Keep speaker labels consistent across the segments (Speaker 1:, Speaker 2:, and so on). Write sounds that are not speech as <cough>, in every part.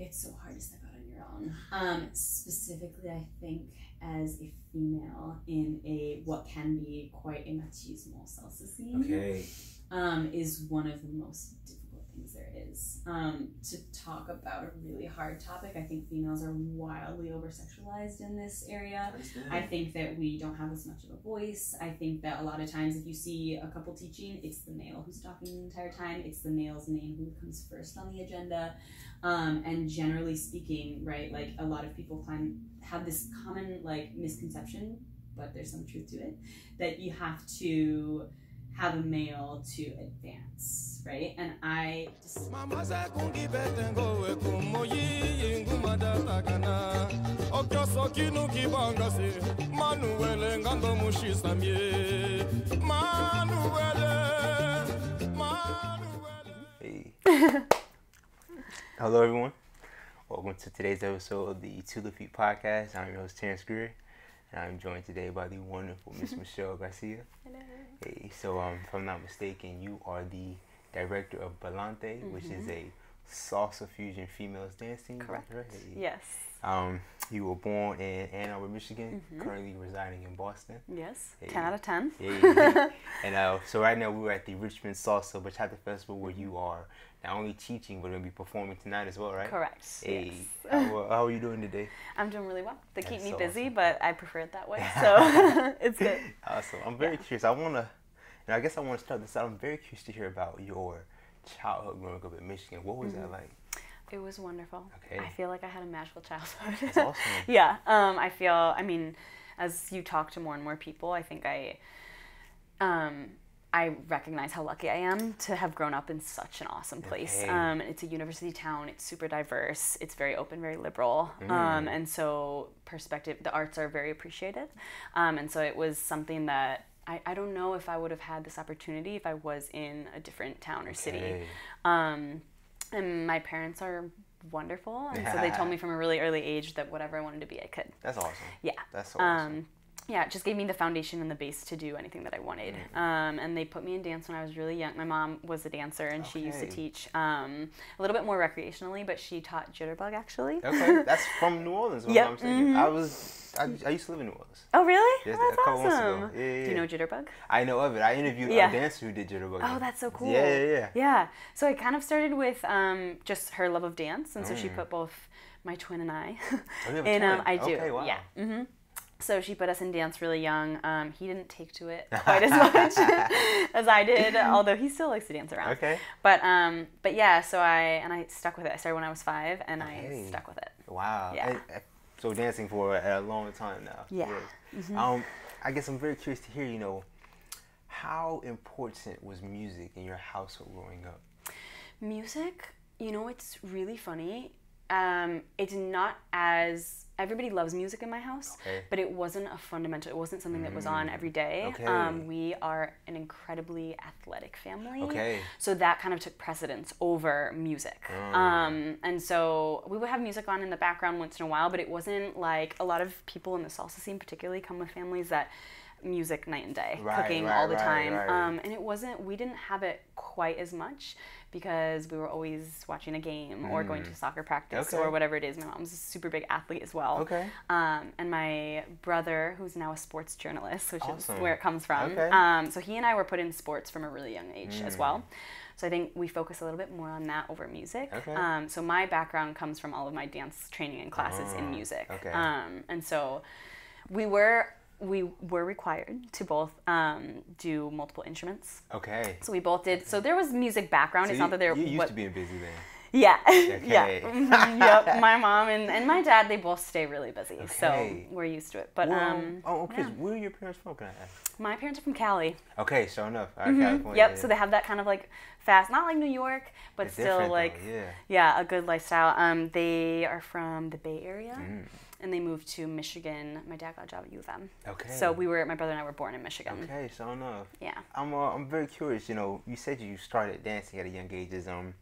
Speaker 1: it's so hard to step out on your own. Um, specifically, I think as a female in a what can be quite a machismo salsa scene
Speaker 2: Okay.
Speaker 1: um, is one of the most difficult things there is. Um, to talk about a really hard topic, I think females are wildly over sexualized in this area. I think that we don't have as much of a voice. I think that a lot of times, if you see a couple teaching, it's the male who's talking the entire time. It's the male's name who comes first on the agenda. Um, and generally speaking, right, like a lot of people find have this common like misconception, but there's some truth to it, that you have to have a male to advance, right? And I just
Speaker 3: Mama zakungi betengo we kumoyi ingumada takana Okyo sokinu kibanga se Manuele ngando mushisa mie Manuele Manuele
Speaker 2: Hey. Hello, everyone. Welcome to today's episode of the Two Left Feet podcast. I'm your host, Terrence Greer, and I'm joined today by the wonderful Miss <laughs> Michelle Garcia.
Speaker 4: Hello.
Speaker 2: Hey, so um, if I'm not mistaken, you are the director of Volante, which is a salsa fusion females dancing.
Speaker 4: Correct.
Speaker 2: right?
Speaker 4: Yes.
Speaker 2: Um, you were born in Ann Arbor, Michigan, currently residing in Boston.
Speaker 4: Yes.
Speaker 2: Hey.
Speaker 4: 10 out of 10.
Speaker 2: Yeah, yeah, yeah. <laughs> and uh, so right now we're at the Richmond Salsa Bachata Festival where you are not only teaching but going to be performing tonight as well, right?
Speaker 4: Correct.
Speaker 2: Hey,
Speaker 4: Yes.
Speaker 2: how, uh, how are you doing today? <laughs>
Speaker 4: I'm doing really well. They keep me
Speaker 2: so
Speaker 4: busy,
Speaker 2: awesome.
Speaker 4: but I prefer it that way. <laughs> So it's good.
Speaker 2: Awesome. I'm very curious. I want to, and I guess I want to start this out. I'm very curious to hear about your childhood growing up in Michigan. What was
Speaker 4: Mm-hmm.
Speaker 2: that like?
Speaker 4: It was wonderful.
Speaker 2: Okay.
Speaker 4: I feel like I had a magical childhood.
Speaker 2: That's awesome. <laughs>
Speaker 4: yeah. Um, I feel, I mean, as you talk to more and more people, I think I, um, I recognize how lucky I am to have grown up in such an awesome place.
Speaker 2: Okay.
Speaker 4: Um, it's a university town. It's super diverse. It's very open, very liberal. Um, and so perspective, the arts are very appreciated. Um, and so it was something that I, I don't know if I would have had this opportunity if I was in a different town or city.
Speaker 2: Okay.
Speaker 4: Um, and my parents are wonderful, and so they told me from a really early age that whatever I wanted to be, I could.
Speaker 2: That's awesome.
Speaker 4: Yeah.
Speaker 2: That's so awesome.
Speaker 4: Um, yeah, it just gave me the foundation and the base to do anything that I wanted.
Speaker 2: Mm.
Speaker 4: Um, and they put me in dance when I was really young. My mom was a dancer, and she used to teach um, a little bit more recreationally, but she taught jitterbug actually.
Speaker 2: Okay, <laughs> that's from New Orleans. If
Speaker 4: Yep,
Speaker 2: I'm mistaken. I was, I, I used to live in New Orleans.
Speaker 4: Oh, really?
Speaker 2: Just
Speaker 4: oh,
Speaker 2: a
Speaker 4: that's
Speaker 2: couple months ago.
Speaker 4: awesome.
Speaker 2: Yeah, yeah,
Speaker 4: Do you know jitterbug?
Speaker 2: I know of it. I interviewed
Speaker 4: Yeah.
Speaker 2: a dancer who did jitterbug.
Speaker 4: Oh, that's so cool.
Speaker 2: Yeah, yeah, yeah.
Speaker 4: Yeah. So I kind of started with um, just her love of dance, and so she
Speaker 2: Mm.
Speaker 4: put both my twin and I.
Speaker 2: Oh, you have a <laughs>
Speaker 4: in, um. I do.
Speaker 2: Okay, wow.
Speaker 4: Yeah. hmm So she put us in dance really young. Um, he didn't take to it <laughs> quite as much <laughs> as I did, although he still likes to dance around.
Speaker 2: Okay.
Speaker 4: But um, but yeah. So I and I stuck with it. I started when I was five, and
Speaker 2: Okay.
Speaker 4: I stuck with it.
Speaker 2: Wow.
Speaker 4: Yeah.
Speaker 2: And So dancing for a, long time now.
Speaker 4: Yeah. Mm-hmm.
Speaker 2: Um, I guess I'm very curious to hear. You know, how important was music in your household growing up?
Speaker 4: Music, you know, it's really funny. Um, it's not as everybody loves music in my house,
Speaker 2: Okay. Mm.
Speaker 4: but it wasn't a fundamental. It wasn't something that was on every day.
Speaker 2: Okay.
Speaker 4: Um, we are an incredibly athletic family,
Speaker 2: Okay.
Speaker 4: so that kind of took precedence over music.
Speaker 2: Mm.
Speaker 4: Um, and so we would have music on in the background once in a while, but it wasn't like a lot of people in the salsa scene, particularly, come with families that music night and day,
Speaker 2: Right,
Speaker 4: cooking
Speaker 2: right,
Speaker 4: all the
Speaker 2: right,
Speaker 4: time. Um, and it wasn't we didn't have it quite as much because we were always watching a game or going to soccer practice
Speaker 2: Mm. Okay.
Speaker 4: or whatever it is my mom's a super big athlete as well
Speaker 2: Okay.
Speaker 4: um, and my brother who's now a sports journalist which
Speaker 2: Awesome.
Speaker 4: is where it comes from
Speaker 2: Okay.
Speaker 4: um, so he and i were put in sports from a really young age as
Speaker 2: Mm.
Speaker 4: well so i think we focus a little bit more on that over music
Speaker 2: Okay.
Speaker 4: um, so my background comes from all of my dance training and classes
Speaker 2: Ah,
Speaker 4: in music
Speaker 2: okay.
Speaker 4: um, and so we were we were required to both um, do multiple instruments
Speaker 2: Okay.
Speaker 4: so we both did. So there was music background.
Speaker 2: So
Speaker 4: it's
Speaker 2: you,
Speaker 4: not that there.
Speaker 2: you used
Speaker 4: what-
Speaker 2: to being busy then.
Speaker 4: Yeah. <laughs>
Speaker 2: Okay.
Speaker 4: yeah. Mhm, yep. My mom and, and my dad, they both stay really busy.
Speaker 2: Okay.
Speaker 4: So we're used to it. But
Speaker 2: Well,
Speaker 4: um,
Speaker 2: oh, okay.
Speaker 4: yeah.
Speaker 2: Where are your parents from? Can I ask?
Speaker 4: my parents are from Cali.
Speaker 2: Okay, sure enough. Right, California.
Speaker 4: Yep.
Speaker 2: yeah.
Speaker 4: So they have that kind of like fast, not like New York, but
Speaker 2: It's
Speaker 4: still
Speaker 2: though,
Speaker 4: like
Speaker 2: yeah.
Speaker 4: a good lifestyle. Um, they are from the Bay Area.
Speaker 2: Mm.
Speaker 4: And they moved to Michigan. My dad got a job at U of M.
Speaker 2: Okay.
Speaker 4: So we were, my brother and I were born in Michigan.
Speaker 2: Okay, so enough.
Speaker 4: Yeah.
Speaker 2: I'm uh, I'm very curious. You know, you said you started dancing at a young age. Is um,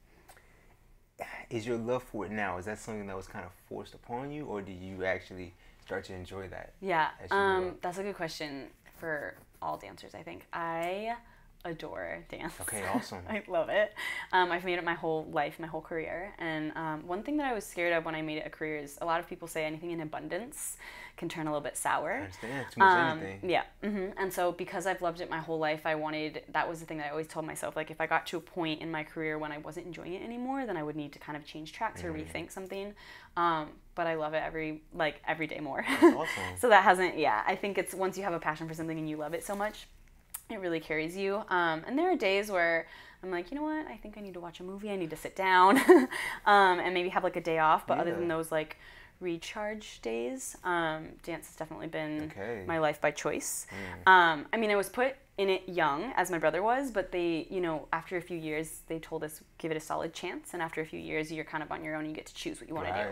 Speaker 2: is your love for it now? Is that something that was kind of forced upon you, or did you actually start to enjoy that?
Speaker 4: Yeah,
Speaker 2: as you grew
Speaker 4: um, that's a good question for all dancers. I think I adore dance.
Speaker 2: Okay, awesome. <laughs>
Speaker 4: I love it. Um, I've made it my whole life, my whole career. And um, one thing that I was scared of when I made it a career is a lot of people say anything in abundance can turn a little bit sour.
Speaker 2: I understand. Too much
Speaker 4: Um,
Speaker 2: anything.
Speaker 4: yeah. hmm And so because I've loved it my whole life, I wanted that was the thing that I always told myself. Like if I got to a point in my career when I wasn't enjoying it anymore, then I would need to kind of change tracks or rethink something. Um, but I love it every like every day more.
Speaker 2: Awesome. <laughs>
Speaker 4: so that hasn't. Yeah, I think it's once you have a passion for something and you love it so much, it really carries you. Um, and there are days where I'm like, you know what? I think I need to watch a movie. I need to sit down <laughs> um, and maybe have like a day off. But other than those like recharge days, um, dance has definitely been
Speaker 2: Okay.
Speaker 4: my life by choice. Um, I mean, I was put in it young, as my brother was, but they, you know, after a few years, they told us give it a solid chance. And after a few years, you're kind of on your own. You get to choose what you want to do,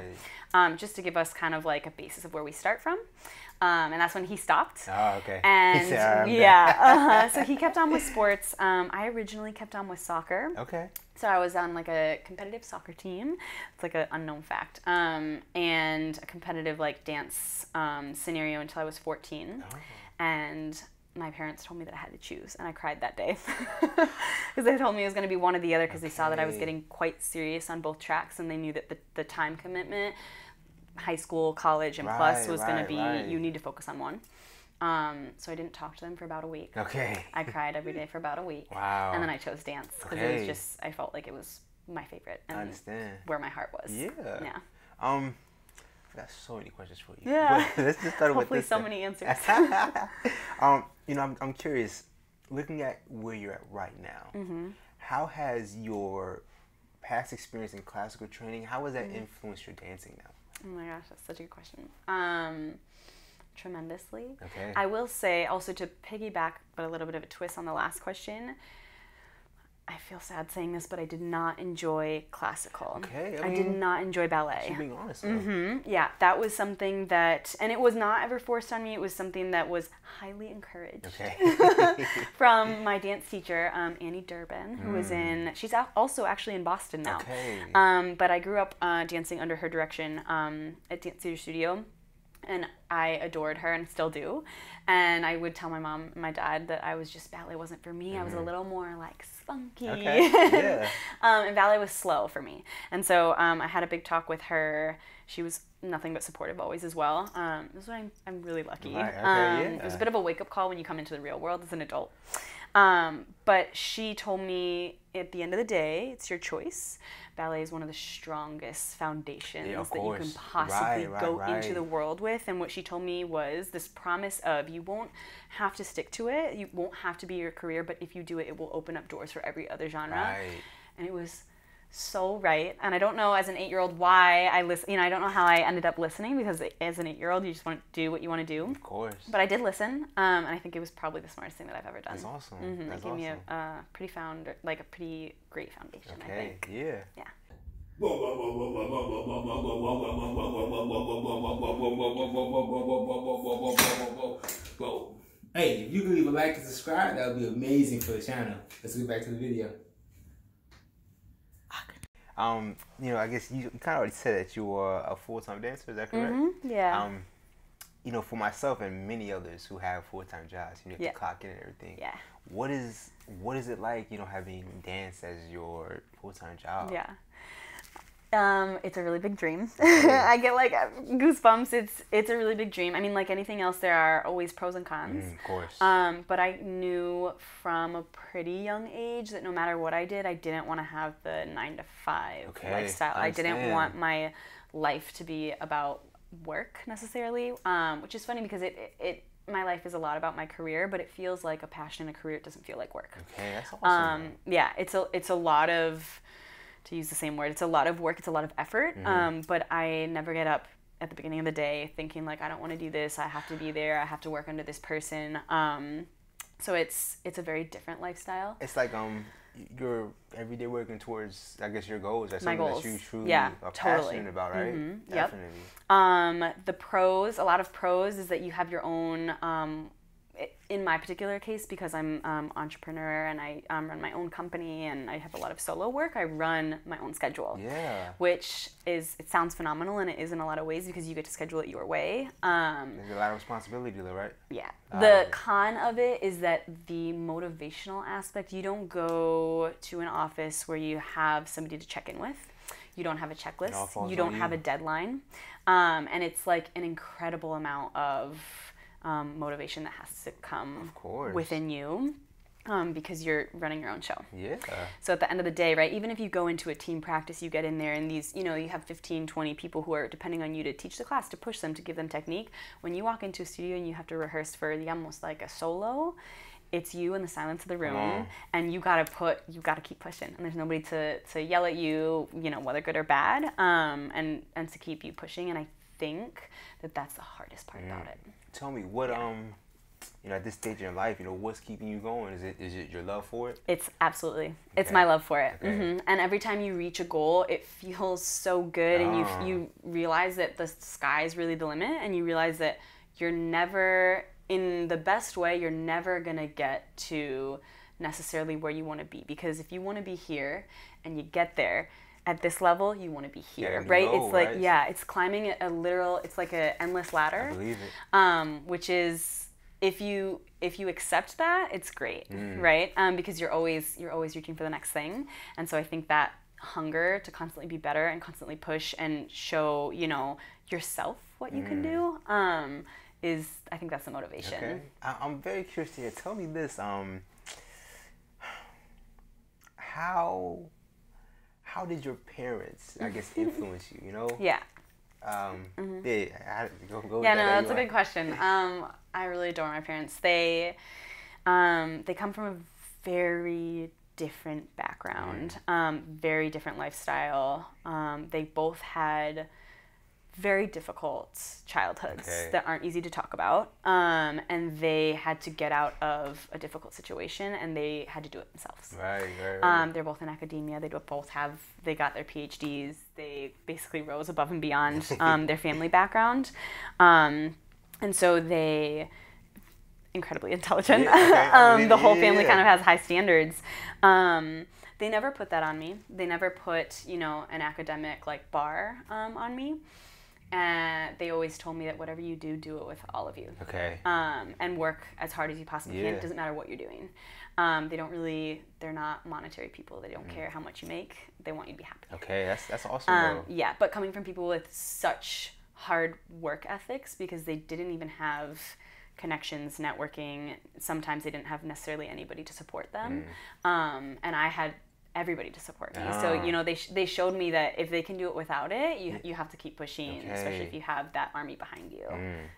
Speaker 4: um, just to give us kind of like a basis of where we start from. Um, and that's when he stopped.
Speaker 2: Oh, okay. <laughs>
Speaker 4: And
Speaker 2: He said, "All right, I'm
Speaker 4: yeah, uh-huh. so he <laughs> kept on with sports. Um, I originally kept on with soccer.
Speaker 2: Okay.
Speaker 4: So I was on like a competitive soccer team. It's like an unknown fact. Um, and a competitive like dance um, scenario until I was 14.
Speaker 2: Oh.
Speaker 4: And my parents told me that I had to choose, and I cried that day <laughs> because they told me it was going to be one or the other because they saw that I was getting quite serious on both tracks, and they knew that the, the time commitment, high school, college, and plus
Speaker 2: Right,
Speaker 4: was going to be
Speaker 2: right.
Speaker 4: you need to focus on one. Um, so I didn't talk to them for about a week.
Speaker 2: Okay.
Speaker 4: I cried every day for about a week.
Speaker 2: Wow.
Speaker 4: And then I chose dance because it was just I felt like it was my favorite
Speaker 2: I
Speaker 4: and
Speaker 2: understand.
Speaker 4: where my heart was.
Speaker 2: Yeah.
Speaker 4: Yeah.
Speaker 2: Um, I got so many questions for you.
Speaker 4: Yeah.
Speaker 2: But <laughs> let's just start with
Speaker 4: Hopefully
Speaker 2: this.
Speaker 4: so
Speaker 2: then.
Speaker 4: many answers. <laughs>
Speaker 2: um, you know, I'm, I'm curious, looking at where you're at right now,
Speaker 4: Mm-hmm.
Speaker 2: how has your past experience in classical training, how has
Speaker 4: Mm-hmm.
Speaker 2: that influenced your dancing now?
Speaker 4: Oh my gosh, that's such a good question. Um, tremendously.
Speaker 2: Okay.
Speaker 4: I will say also to piggyback, but a little bit of a twist on the last question. I feel sad saying this, but I did not enjoy classical.
Speaker 2: Okay, I
Speaker 4: I, did not enjoy ballet.
Speaker 2: Being honest. though.
Speaker 4: hmm Yeah, that was something that, and it was not ever forced on me. It was something that was highly encouraged
Speaker 2: Okay. <laughs> <laughs>
Speaker 4: from my dance teacher, um, Annie Durbin, who was in. She's also actually in Boston now.
Speaker 2: Mm. Okay.
Speaker 4: Um, but I grew up uh, dancing under her direction um, at Dance Theater Studio, and I adored her and still do. And I would tell my mom and my dad that I was just ballet wasn't for me. I was a little more like spunky.
Speaker 2: Mm-hmm. Okay, <laughs> yeah.
Speaker 4: um, and ballet was slow for me. And so um, I had a big talk with her. She was nothing but supportive always as well. Um, this is why I'm, I'm really lucky.
Speaker 2: Right, okay,
Speaker 4: um, It was a bit of a wake up call when you come into the real world as an adult. Um, but she told me at the end of the day, it's your choice. Ballet is one of the strongest foundations
Speaker 2: Yeah,
Speaker 4: that you can possibly
Speaker 2: Right, right,
Speaker 4: go into the world with. And what she told me was this promise of you won't have to stick to it, you won't have to be your career, but if you do it, it will open up doors for every other genre.
Speaker 2: Right.
Speaker 4: And it was so right. And I don't know as an eight year old why I listen. You know, I don't know how I ended up listening because as an eight year old, you just want to do what you want to do.
Speaker 2: Of course.
Speaker 4: But I did listen, um, and I think it was probably the smartest thing that I've ever done.
Speaker 2: That's awesome.
Speaker 4: Mhm,
Speaker 2: That's
Speaker 4: it gave me a,
Speaker 2: awesome.
Speaker 4: a pretty found, like a pretty great foundation. I
Speaker 2: Okay.
Speaker 4: think.
Speaker 2: Yeah.
Speaker 4: Yeah.
Speaker 5: Hey, if you could leave a like and subscribe, that would be amazing for the channel. Let's get back to the video.
Speaker 2: Um, you know, I guess you kind of already said that you were a full-time dancer. Is that correct?
Speaker 4: Mhm, Yeah.
Speaker 2: Um, you know, for myself and many others who have full-time jobs, you know,
Speaker 4: Yeah.
Speaker 2: to clock in and everything.
Speaker 4: yeah.
Speaker 2: What is what is it like, you know, having dance as your full-time job?
Speaker 4: Yeah. Um, it's a really big dream. <laughs> I get like goosebumps. It's it's a really big dream. I mean, like anything else, there are always pros and cons.
Speaker 2: Mm, of course.
Speaker 4: Um, but I knew from a pretty young age that no matter what I did, I didn't want to have the nine to five
Speaker 2: Okay,
Speaker 4: lifestyle.
Speaker 2: I
Speaker 4: I didn't want my life to be about work necessarily, um, which is funny because it, it, it my life is a lot about my career, but it feels like a passion and a career. It doesn't feel like work.
Speaker 2: okay, that's awesome.
Speaker 4: Um, yeah, it's a it's a lot of to use the same word. It's a lot of work. It's a lot of effort.
Speaker 2: Mm-hmm.
Speaker 4: Um, but I never get up at the beginning of the day thinking like I don't want to do this. I have to be there. I have to work under this person. Um, so it's it's a very different lifestyle.
Speaker 2: it's like um, you're every day working towards, I guess, your goals. That's
Speaker 4: My
Speaker 2: something
Speaker 4: goals.
Speaker 2: that you truly
Speaker 4: Yeah,
Speaker 2: are
Speaker 4: totally.
Speaker 2: passionate about, right?
Speaker 4: Mhm, yep.
Speaker 2: Definitely.
Speaker 4: Um, the pros, a lot of pros, is that you have your own. Um, in my particular case, because I'm um, entrepreneur and I um, run my own company and I have a lot of solo work, I run my own schedule.
Speaker 2: Yeah.
Speaker 4: Which is it sounds phenomenal and it is in a lot of ways because you get to schedule it your way. Um,
Speaker 2: There's a lot of responsibility though, right?
Speaker 4: yeah.
Speaker 2: Ah,
Speaker 4: The con of it is that the motivational aspect, you don't go to an office where you have somebody to check in with. You don't have a checklist. You don't
Speaker 2: on
Speaker 4: have
Speaker 2: you.
Speaker 4: a deadline. Um, and it's like an incredible amount of um, motivation that has to come
Speaker 2: course.
Speaker 4: within you um, because you're running your own show.
Speaker 2: Yeah.
Speaker 4: So at the end of the day, right, even if you go into a team practice, you get in there and these, you know, you have 15, 20 people who are depending on you to teach the class, to push them, to give them technique. When you walk into a studio and you have to rehearse for the almost like a solo, it's you in the silence of the room
Speaker 2: on.
Speaker 4: and you gotta put you gotta keep pushing and there's nobody to, to yell at you you know whether good or bad um, and and to keep you pushing and i think that that's the hardest part about it
Speaker 2: Tell me what um, you know, at this stage in your life, you know, what's keeping you going? Is it is it your love for it?
Speaker 4: It's absolutely. It's my love for it.
Speaker 2: Okay.
Speaker 4: hmm And every time you reach a goal, it feels so good, and
Speaker 2: Ah.
Speaker 4: you you realize that the sky is really the limit, and you realize that you're never, in the best way, you're never gonna get to necessarily where you want to be. Because if you want to be here, and you get there. At this level, you want to be here,
Speaker 2: to
Speaker 4: right?
Speaker 2: go,
Speaker 4: it's like
Speaker 2: right?
Speaker 4: yeah, it's climbing a, a literal. It's like a endless ladder
Speaker 2: I believe it.
Speaker 4: um, which is if you if you accept that it's great right um, because you're always you're always reaching for the next thing and so i think that hunger to constantly be better and constantly push and show you know yourself what you can do um, is i think that's the motivation
Speaker 2: Okay. I, I'm very curious to hear. Tell me this. Um, how how did your parents, I guess, <laughs> influence you? You know.
Speaker 4: yeah
Speaker 2: Um. Yeah. I, go go.
Speaker 4: Yeah, no, that's a good question. <laughs> Um, I really adore my parents. They, um, they come from a very different background, um, very different lifestyle. Um, they both had very difficult childhoods
Speaker 2: Okay.
Speaker 4: that aren't easy to talk about, um, and they had to get out of a difficult situation, and they had to do it themselves.
Speaker 2: Right. Right. right.
Speaker 4: Um, they're both in academia. They both have they got their PhDs. They basically rose above and beyond <laughs> um, their family background, um, and so they incredibly intelligent.
Speaker 2: Yeah, okay, I <laughs>
Speaker 4: um, the whole family
Speaker 2: yeah,
Speaker 4: kind of has high standards. Um, they never put that on me. They never put you know an academic like bar um, on me. And they always told me that whatever you do, do it with all of you
Speaker 2: okay.
Speaker 4: um, and work as hard as you possibly can. It doesn't matter what you're doing. Um, they don't really, they're not monetary people. They
Speaker 2: Mm.
Speaker 4: don't care how much you make. They want you to be happy.
Speaker 2: Okay. That's that's awesome.
Speaker 4: Um, yeah, but coming from people with such hard work ethics because they didn't even have connections, networking. Sometimes they didn't have necessarily anybody to support them. Um, and I had everybody to support me. So,
Speaker 2: Mm. Ah.
Speaker 4: you know, they, sh- they showed me that if they can do it without it, you, you have to keep pushing, especially if you have that army behind you.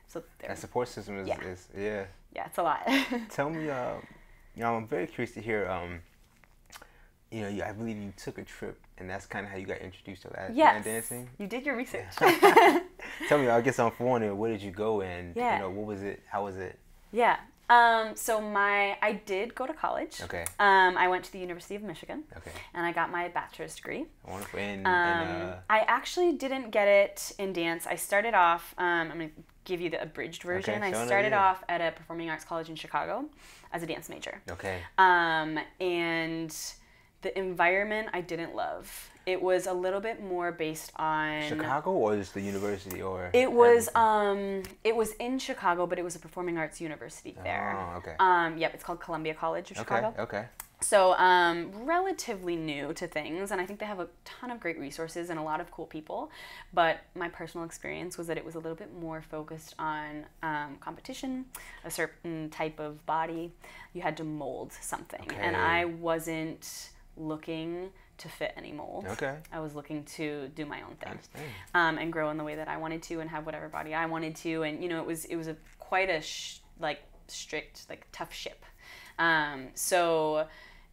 Speaker 4: So, they're-
Speaker 2: That support system is
Speaker 4: Yeah.
Speaker 2: is yeah.
Speaker 4: yeah, it's a lot. <laughs>
Speaker 2: Tell me, uh, you know, I'm very curious to hear. Um, you know, you, I believe you took a trip, and that's kind of how you got introduced to line
Speaker 4: yes.
Speaker 2: dancing.
Speaker 4: You did your research. <laughs> <laughs>
Speaker 2: Tell me, I guess I'm foreign. Where did you go, and
Speaker 4: Yeah.
Speaker 2: you know, what was it? How was it?
Speaker 4: yeah. Um, so my I did go to college.
Speaker 2: Okay.
Speaker 4: Um, I went to the University of Michigan
Speaker 2: Okay,
Speaker 4: and I got my bachelor's degree.
Speaker 2: wonderful. And,
Speaker 4: Um,
Speaker 2: and uh,
Speaker 4: I actually didn't get it in dance. I started off. Um, I'm gonna give you the abridged version.
Speaker 2: Okay, I
Speaker 4: started
Speaker 2: yeah.
Speaker 4: off at a performing arts college in Chicago as a dance major.
Speaker 2: okay,
Speaker 4: Um, and the environment I didn't love. It was a little bit more based on
Speaker 2: Chicago or just the university or?
Speaker 4: It was um it was in Chicago, but it was a performing arts university there.
Speaker 2: Oh, okay.
Speaker 4: Um, yep, it's called Columbia College of
Speaker 2: okay,
Speaker 4: Chicago.
Speaker 2: okay.
Speaker 4: So um, relatively new to things, and I think they have a ton of great resources and a lot of cool people. But my personal experience was that it was a little bit more focused on um, competition, a certain type of body. You had to mold something, and I wasn't looking to fit any mold.
Speaker 2: Okay. <laughs>
Speaker 4: I was looking to do my own thing um, and grow in the way that I wanted to and have whatever body I wanted to. And you know, it was it was a quite a sh- like strict like tough ship. Um, so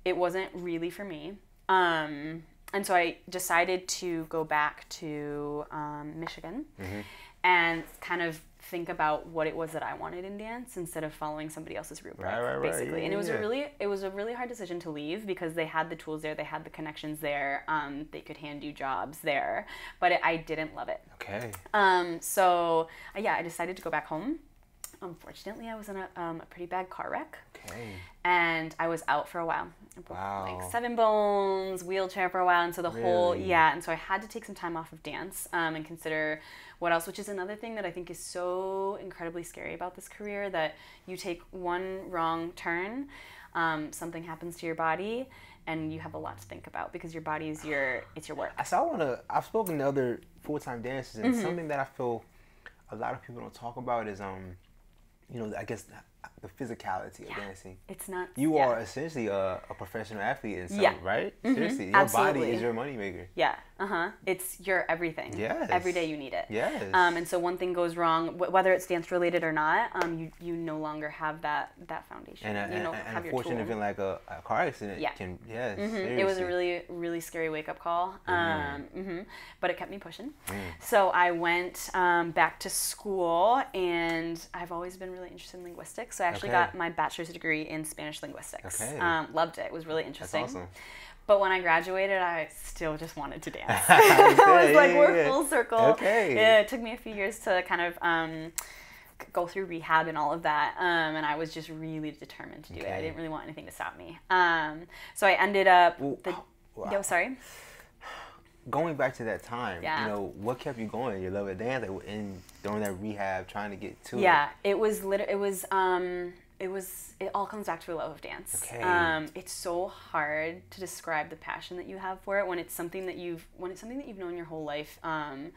Speaker 4: it wasn't really for me. Um, and so I decided to go back to um, Michigan
Speaker 2: Mm-hmm.
Speaker 4: and kind of think about what it was that I wanted in dance instead of following somebody else's rubric,
Speaker 2: Right, right, right.
Speaker 4: basically.
Speaker 2: Yeah,
Speaker 4: and it was
Speaker 2: yeah.
Speaker 4: a really it was a really hard decision to leave because they had the tools there, they had the connections there, um, they could hand you jobs there, but it, I didn't love it.
Speaker 2: Okay.
Speaker 4: Um, so uh, yeah, I decided to go back home. unfortunately, I was in a, um, a pretty bad car wreck.
Speaker 2: Okay.
Speaker 4: and I was out for a while.
Speaker 2: Wow.
Speaker 4: Like seven bones, wheelchair for a while, and so the whole yeah, and so I had to take some time off of dance um, and consider what else, which is another thing that I think is so incredibly scary about this career that you take one wrong turn, um, something happens to your body, and you have a lot to think about because your body is your it's your work.
Speaker 2: I so I wanna. I've spoken to other full time dancers,
Speaker 4: Mm-hmm.
Speaker 2: and something that I feel a lot of people don't talk about is um, you know, I guess the, physicality of dancing.
Speaker 4: It's not
Speaker 2: You
Speaker 4: yeah.
Speaker 2: are essentially a, a professional athlete in some,
Speaker 4: Yeah. Mm-hmm.
Speaker 2: right? Seriously, your body is your moneymaker.
Speaker 4: Yeah, uh huh. It's your everything.
Speaker 2: Yes.
Speaker 4: Every day you need it.
Speaker 2: Yes.
Speaker 4: Um, and so one thing goes wrong, wh- whether it's dance related or not, um, you you no longer have that that foundation.
Speaker 2: And, a,
Speaker 4: you know,
Speaker 2: and
Speaker 4: have your
Speaker 2: unfortunate event like a, a car accident
Speaker 4: Yeah.
Speaker 2: can, yes,
Speaker 4: Mhm. It was a really really scary wake up call. Um, hmm But it kept me pushing.
Speaker 2: Mm.
Speaker 4: So I went um, back to school, and I've always been really interested in linguistics. So I actually
Speaker 2: Okay.
Speaker 4: got my bachelor's degree in Spanish linguistics.
Speaker 2: Okay.
Speaker 4: Um, loved it. It was really
Speaker 2: That's
Speaker 4: interesting.
Speaker 2: awesome.
Speaker 4: But when I graduated, I still just wanted to dance. <laughs> <laughs>
Speaker 2: I
Speaker 4: was like, we're full circle.
Speaker 2: Okay.
Speaker 4: Yeah, it took me a few years to kind of um, go through rehab and all of that. Um, and I was just really determined to do it. I didn't really want anything to stop me. Um, so I ended up.
Speaker 2: Well,
Speaker 4: The,
Speaker 2: wow.
Speaker 4: Yo, sorry.
Speaker 2: Going back to that time,
Speaker 4: Yeah.
Speaker 2: you know, what kept you going? Your love of dance, like, in during that rehab, trying to get to
Speaker 4: Yeah, it was lit- It was. Um, it was. It all comes back to a love of dance.
Speaker 2: Okay.
Speaker 4: Um, it's so hard to describe the passion that you have for it when it's something that you've when it's something that you've known your whole life, um,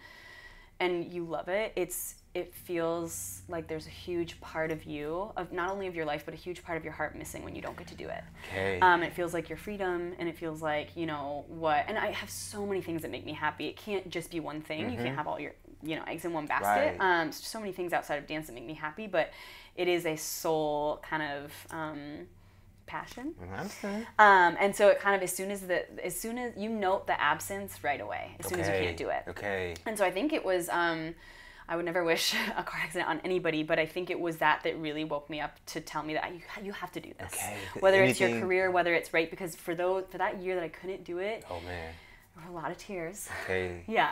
Speaker 4: and you love it. It's it feels like there's a huge part of you of not only of your life but a huge part of your heart missing when you don't get to do it.
Speaker 2: it. Okay.
Speaker 4: Um, it feels like your freedom, and it feels like you know what. And I have so many things that make me happy. It can't just be one thing. You can't have all your you know eggs in one basket.
Speaker 2: Mm-hmm. Right.
Speaker 4: Um, so many things outside of dance that make me happy, but it is a soul kind of um, passion.
Speaker 2: I understand.
Speaker 4: Um, and so it kind of as soon as the as soon as you note the absence right away, as soon as you can't do it.
Speaker 2: Okay.
Speaker 4: And so I think it was. Um, I would never wish <laughs> a car accident on anybody, but I think it was that that really woke me up to tell me that you, you have to do this.
Speaker 2: Okay.
Speaker 4: Whether it's your
Speaker 2: Anything-
Speaker 4: career, whether it's right, because for those for that year that I couldn't do it,
Speaker 2: Oh man.
Speaker 4: A lot of tears.
Speaker 2: Okay. <laughs>
Speaker 4: Yeah,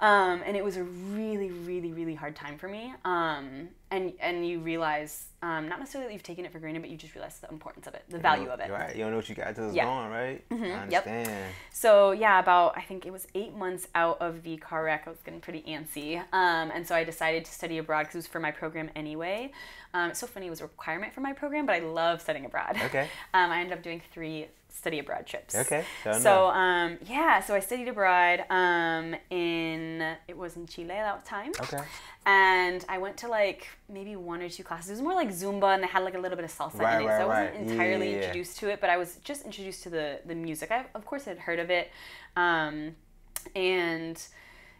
Speaker 4: um, and it was a really, really, really hard time for me. Um, and and you realize um, not necessarily that you've taken it for granted, but you just realize the importance of it, the value of it.
Speaker 2: Right. You don't know what you got until it's
Speaker 4: Yeah.
Speaker 2: gone, right? I
Speaker 4: Yep. So yeah, about I think it was eight months out of the car wreck, I was getting pretty antsy, um, and so I decided to study abroad because it was for my program anyway. Um, it's so funny; it was a requirement for my program, but I love studying abroad.
Speaker 2: Okay. <laughs>
Speaker 4: Um, I ended up doing three study abroad trips.
Speaker 2: Okay,
Speaker 4: So um, yeah, so I studied abroad um, in it was in Chile at that time.
Speaker 2: Okay.
Speaker 4: And I went to like maybe one or two classes. It was more like Zumba, and they had like a little bit of salsa
Speaker 2: Right,
Speaker 4: in it.
Speaker 2: right,
Speaker 4: so I wasn't
Speaker 2: right.
Speaker 4: Entirely
Speaker 2: yeah.
Speaker 4: introduced to it, but I was just introduced to the the music. I of course had heard of it, um, and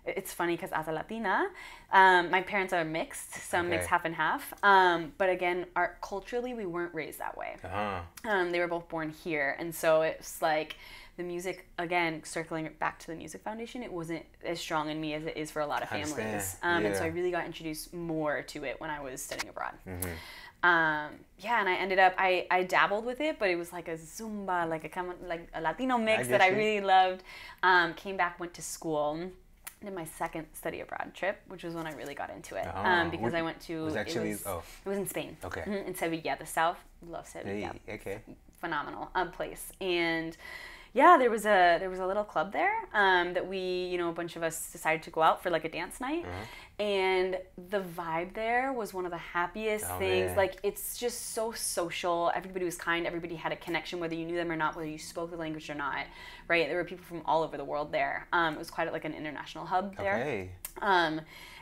Speaker 4: it's funny because as a Latina, um, my parents are mixed, so I'm mixed half and half. Um, but again, our culturally we weren't raised that way.
Speaker 2: Uh huh.
Speaker 4: Um, they were both born here, and so it's like the music again circling back to the music foundation it wasn't as strong in me as it is for a lot of families
Speaker 2: understand.
Speaker 4: um, and so i really got introduced more to it when i was studying abroad
Speaker 2: Mm-hmm.
Speaker 4: um, yeah and i ended up I, I dabbled with it but it was like a zumba like a like a latino mix that
Speaker 2: get
Speaker 4: i
Speaker 2: you.
Speaker 4: really loved um, came back went to school did my second study abroad trip which was when i really got into it
Speaker 2: Ah,
Speaker 4: um, because i went to
Speaker 2: was actually-
Speaker 4: it was,
Speaker 2: oh.
Speaker 4: it was in spain
Speaker 2: Okay.
Speaker 4: Mhm, in sevilla the south love sevilla
Speaker 2: Hey. Okay.
Speaker 4: phenomenal um, place and yeah there was a there was a little club there um, that we you know a bunch of us decided to go out for like a dance night.
Speaker 2: Uh-huh.
Speaker 4: and the vibe there was one of the happiest
Speaker 2: Oh,
Speaker 4: things.
Speaker 2: man.
Speaker 4: like it's just so social. Everybody was kind. Everybody had a connection whether you knew them or not whether you spoke the language or not right? There were people from all over the world there. Um, it was quite like an international hub there.
Speaker 2: Okay.
Speaker 4: um,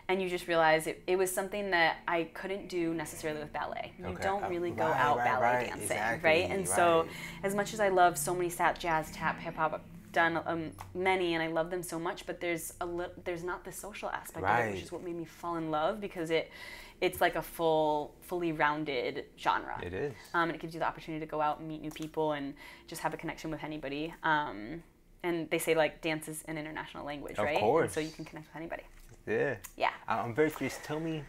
Speaker 4: and you just realize it, it was something that I couldn't do necessarily with ballet. You
Speaker 2: Okay.
Speaker 4: don't
Speaker 2: Uh,
Speaker 4: really go
Speaker 2: right,
Speaker 4: out
Speaker 2: right,
Speaker 4: ballet
Speaker 2: right.
Speaker 4: dancing,
Speaker 2: Exactly,
Speaker 4: right? And so, as much as I love so many sat jazz, tap, hip hop, I've done um, many, and I love them so much. But there's a li- there's not the social aspect of it, which is what made me fall in love because it it's like a full, fully rounded genre.
Speaker 2: It is.
Speaker 4: Um, and it gives you the opportunity to go out and meet new people and just have a connection with anybody. Um, and they say like dance is an international language,
Speaker 2: Of
Speaker 4: right? And
Speaker 2: course.
Speaker 4: so you can connect with anybody.
Speaker 2: Yeah.
Speaker 4: Yeah.
Speaker 2: I'm very curious. Tell me,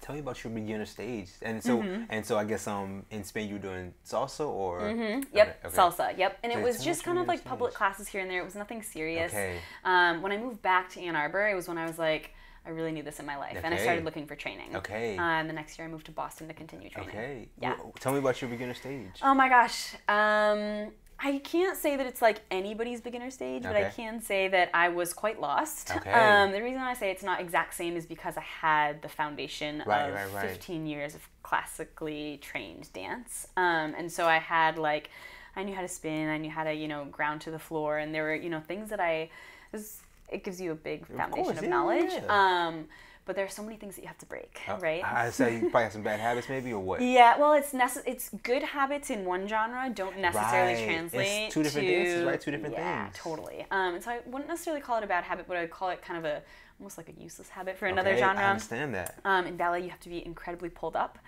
Speaker 2: tell me about your beginner stage. And so,
Speaker 4: Mm-hmm.
Speaker 2: and so, I guess um in Spain you were doing salsa or
Speaker 4: Mm-hmm. Yep,
Speaker 2: Okay, okay.
Speaker 4: salsa. Yep, and it was just kind of like
Speaker 2: beginner
Speaker 4: public
Speaker 2: stage.
Speaker 4: classes here and there. It was nothing serious.
Speaker 2: Okay.
Speaker 4: Um, when I moved back to Ann Arbor, it was when I was like, I really need this in my life, and I started looking for training.
Speaker 2: Okay.
Speaker 4: And the next year, I moved to Boston to continue training.
Speaker 2: Okay.
Speaker 4: Yeah.
Speaker 2: Well, tell me about your beginner stage.
Speaker 4: Oh my gosh. Um, I can't say that it's like anybody's beginner stage, but I can say that I was quite lost.
Speaker 2: Okay.
Speaker 4: Um, the reason I say it's not exact same is because I had the foundation
Speaker 2: Right,
Speaker 4: of
Speaker 2: right, right.
Speaker 4: 15 years of classically trained dance. Um, and so I had like, I knew how to spin, I knew how to, you know, ground to the floor, and there were, you know, things that I, was, it gives you a big foundation
Speaker 2: course,
Speaker 4: of
Speaker 2: yeah,
Speaker 4: knowledge.
Speaker 2: yeah.
Speaker 4: Um, but there are so many things that you have to break,
Speaker 2: Uh,
Speaker 4: right?
Speaker 2: I say you probably have some bad <laughs> habits, maybe, or what?
Speaker 4: Yeah, well, it's necess- It's good habits in one genre don't necessarily
Speaker 2: Right. It's
Speaker 4: translate
Speaker 2: two different
Speaker 4: to
Speaker 2: dances, right? Two different
Speaker 4: yeah,
Speaker 2: things.
Speaker 4: totally. Um, and so I wouldn't necessarily call it a bad habit, but I'd call it kind of a almost like a useless habit for another
Speaker 2: Okay,
Speaker 4: genre.
Speaker 2: I understand that.
Speaker 4: Um, in ballet, you have to be incredibly pulled up.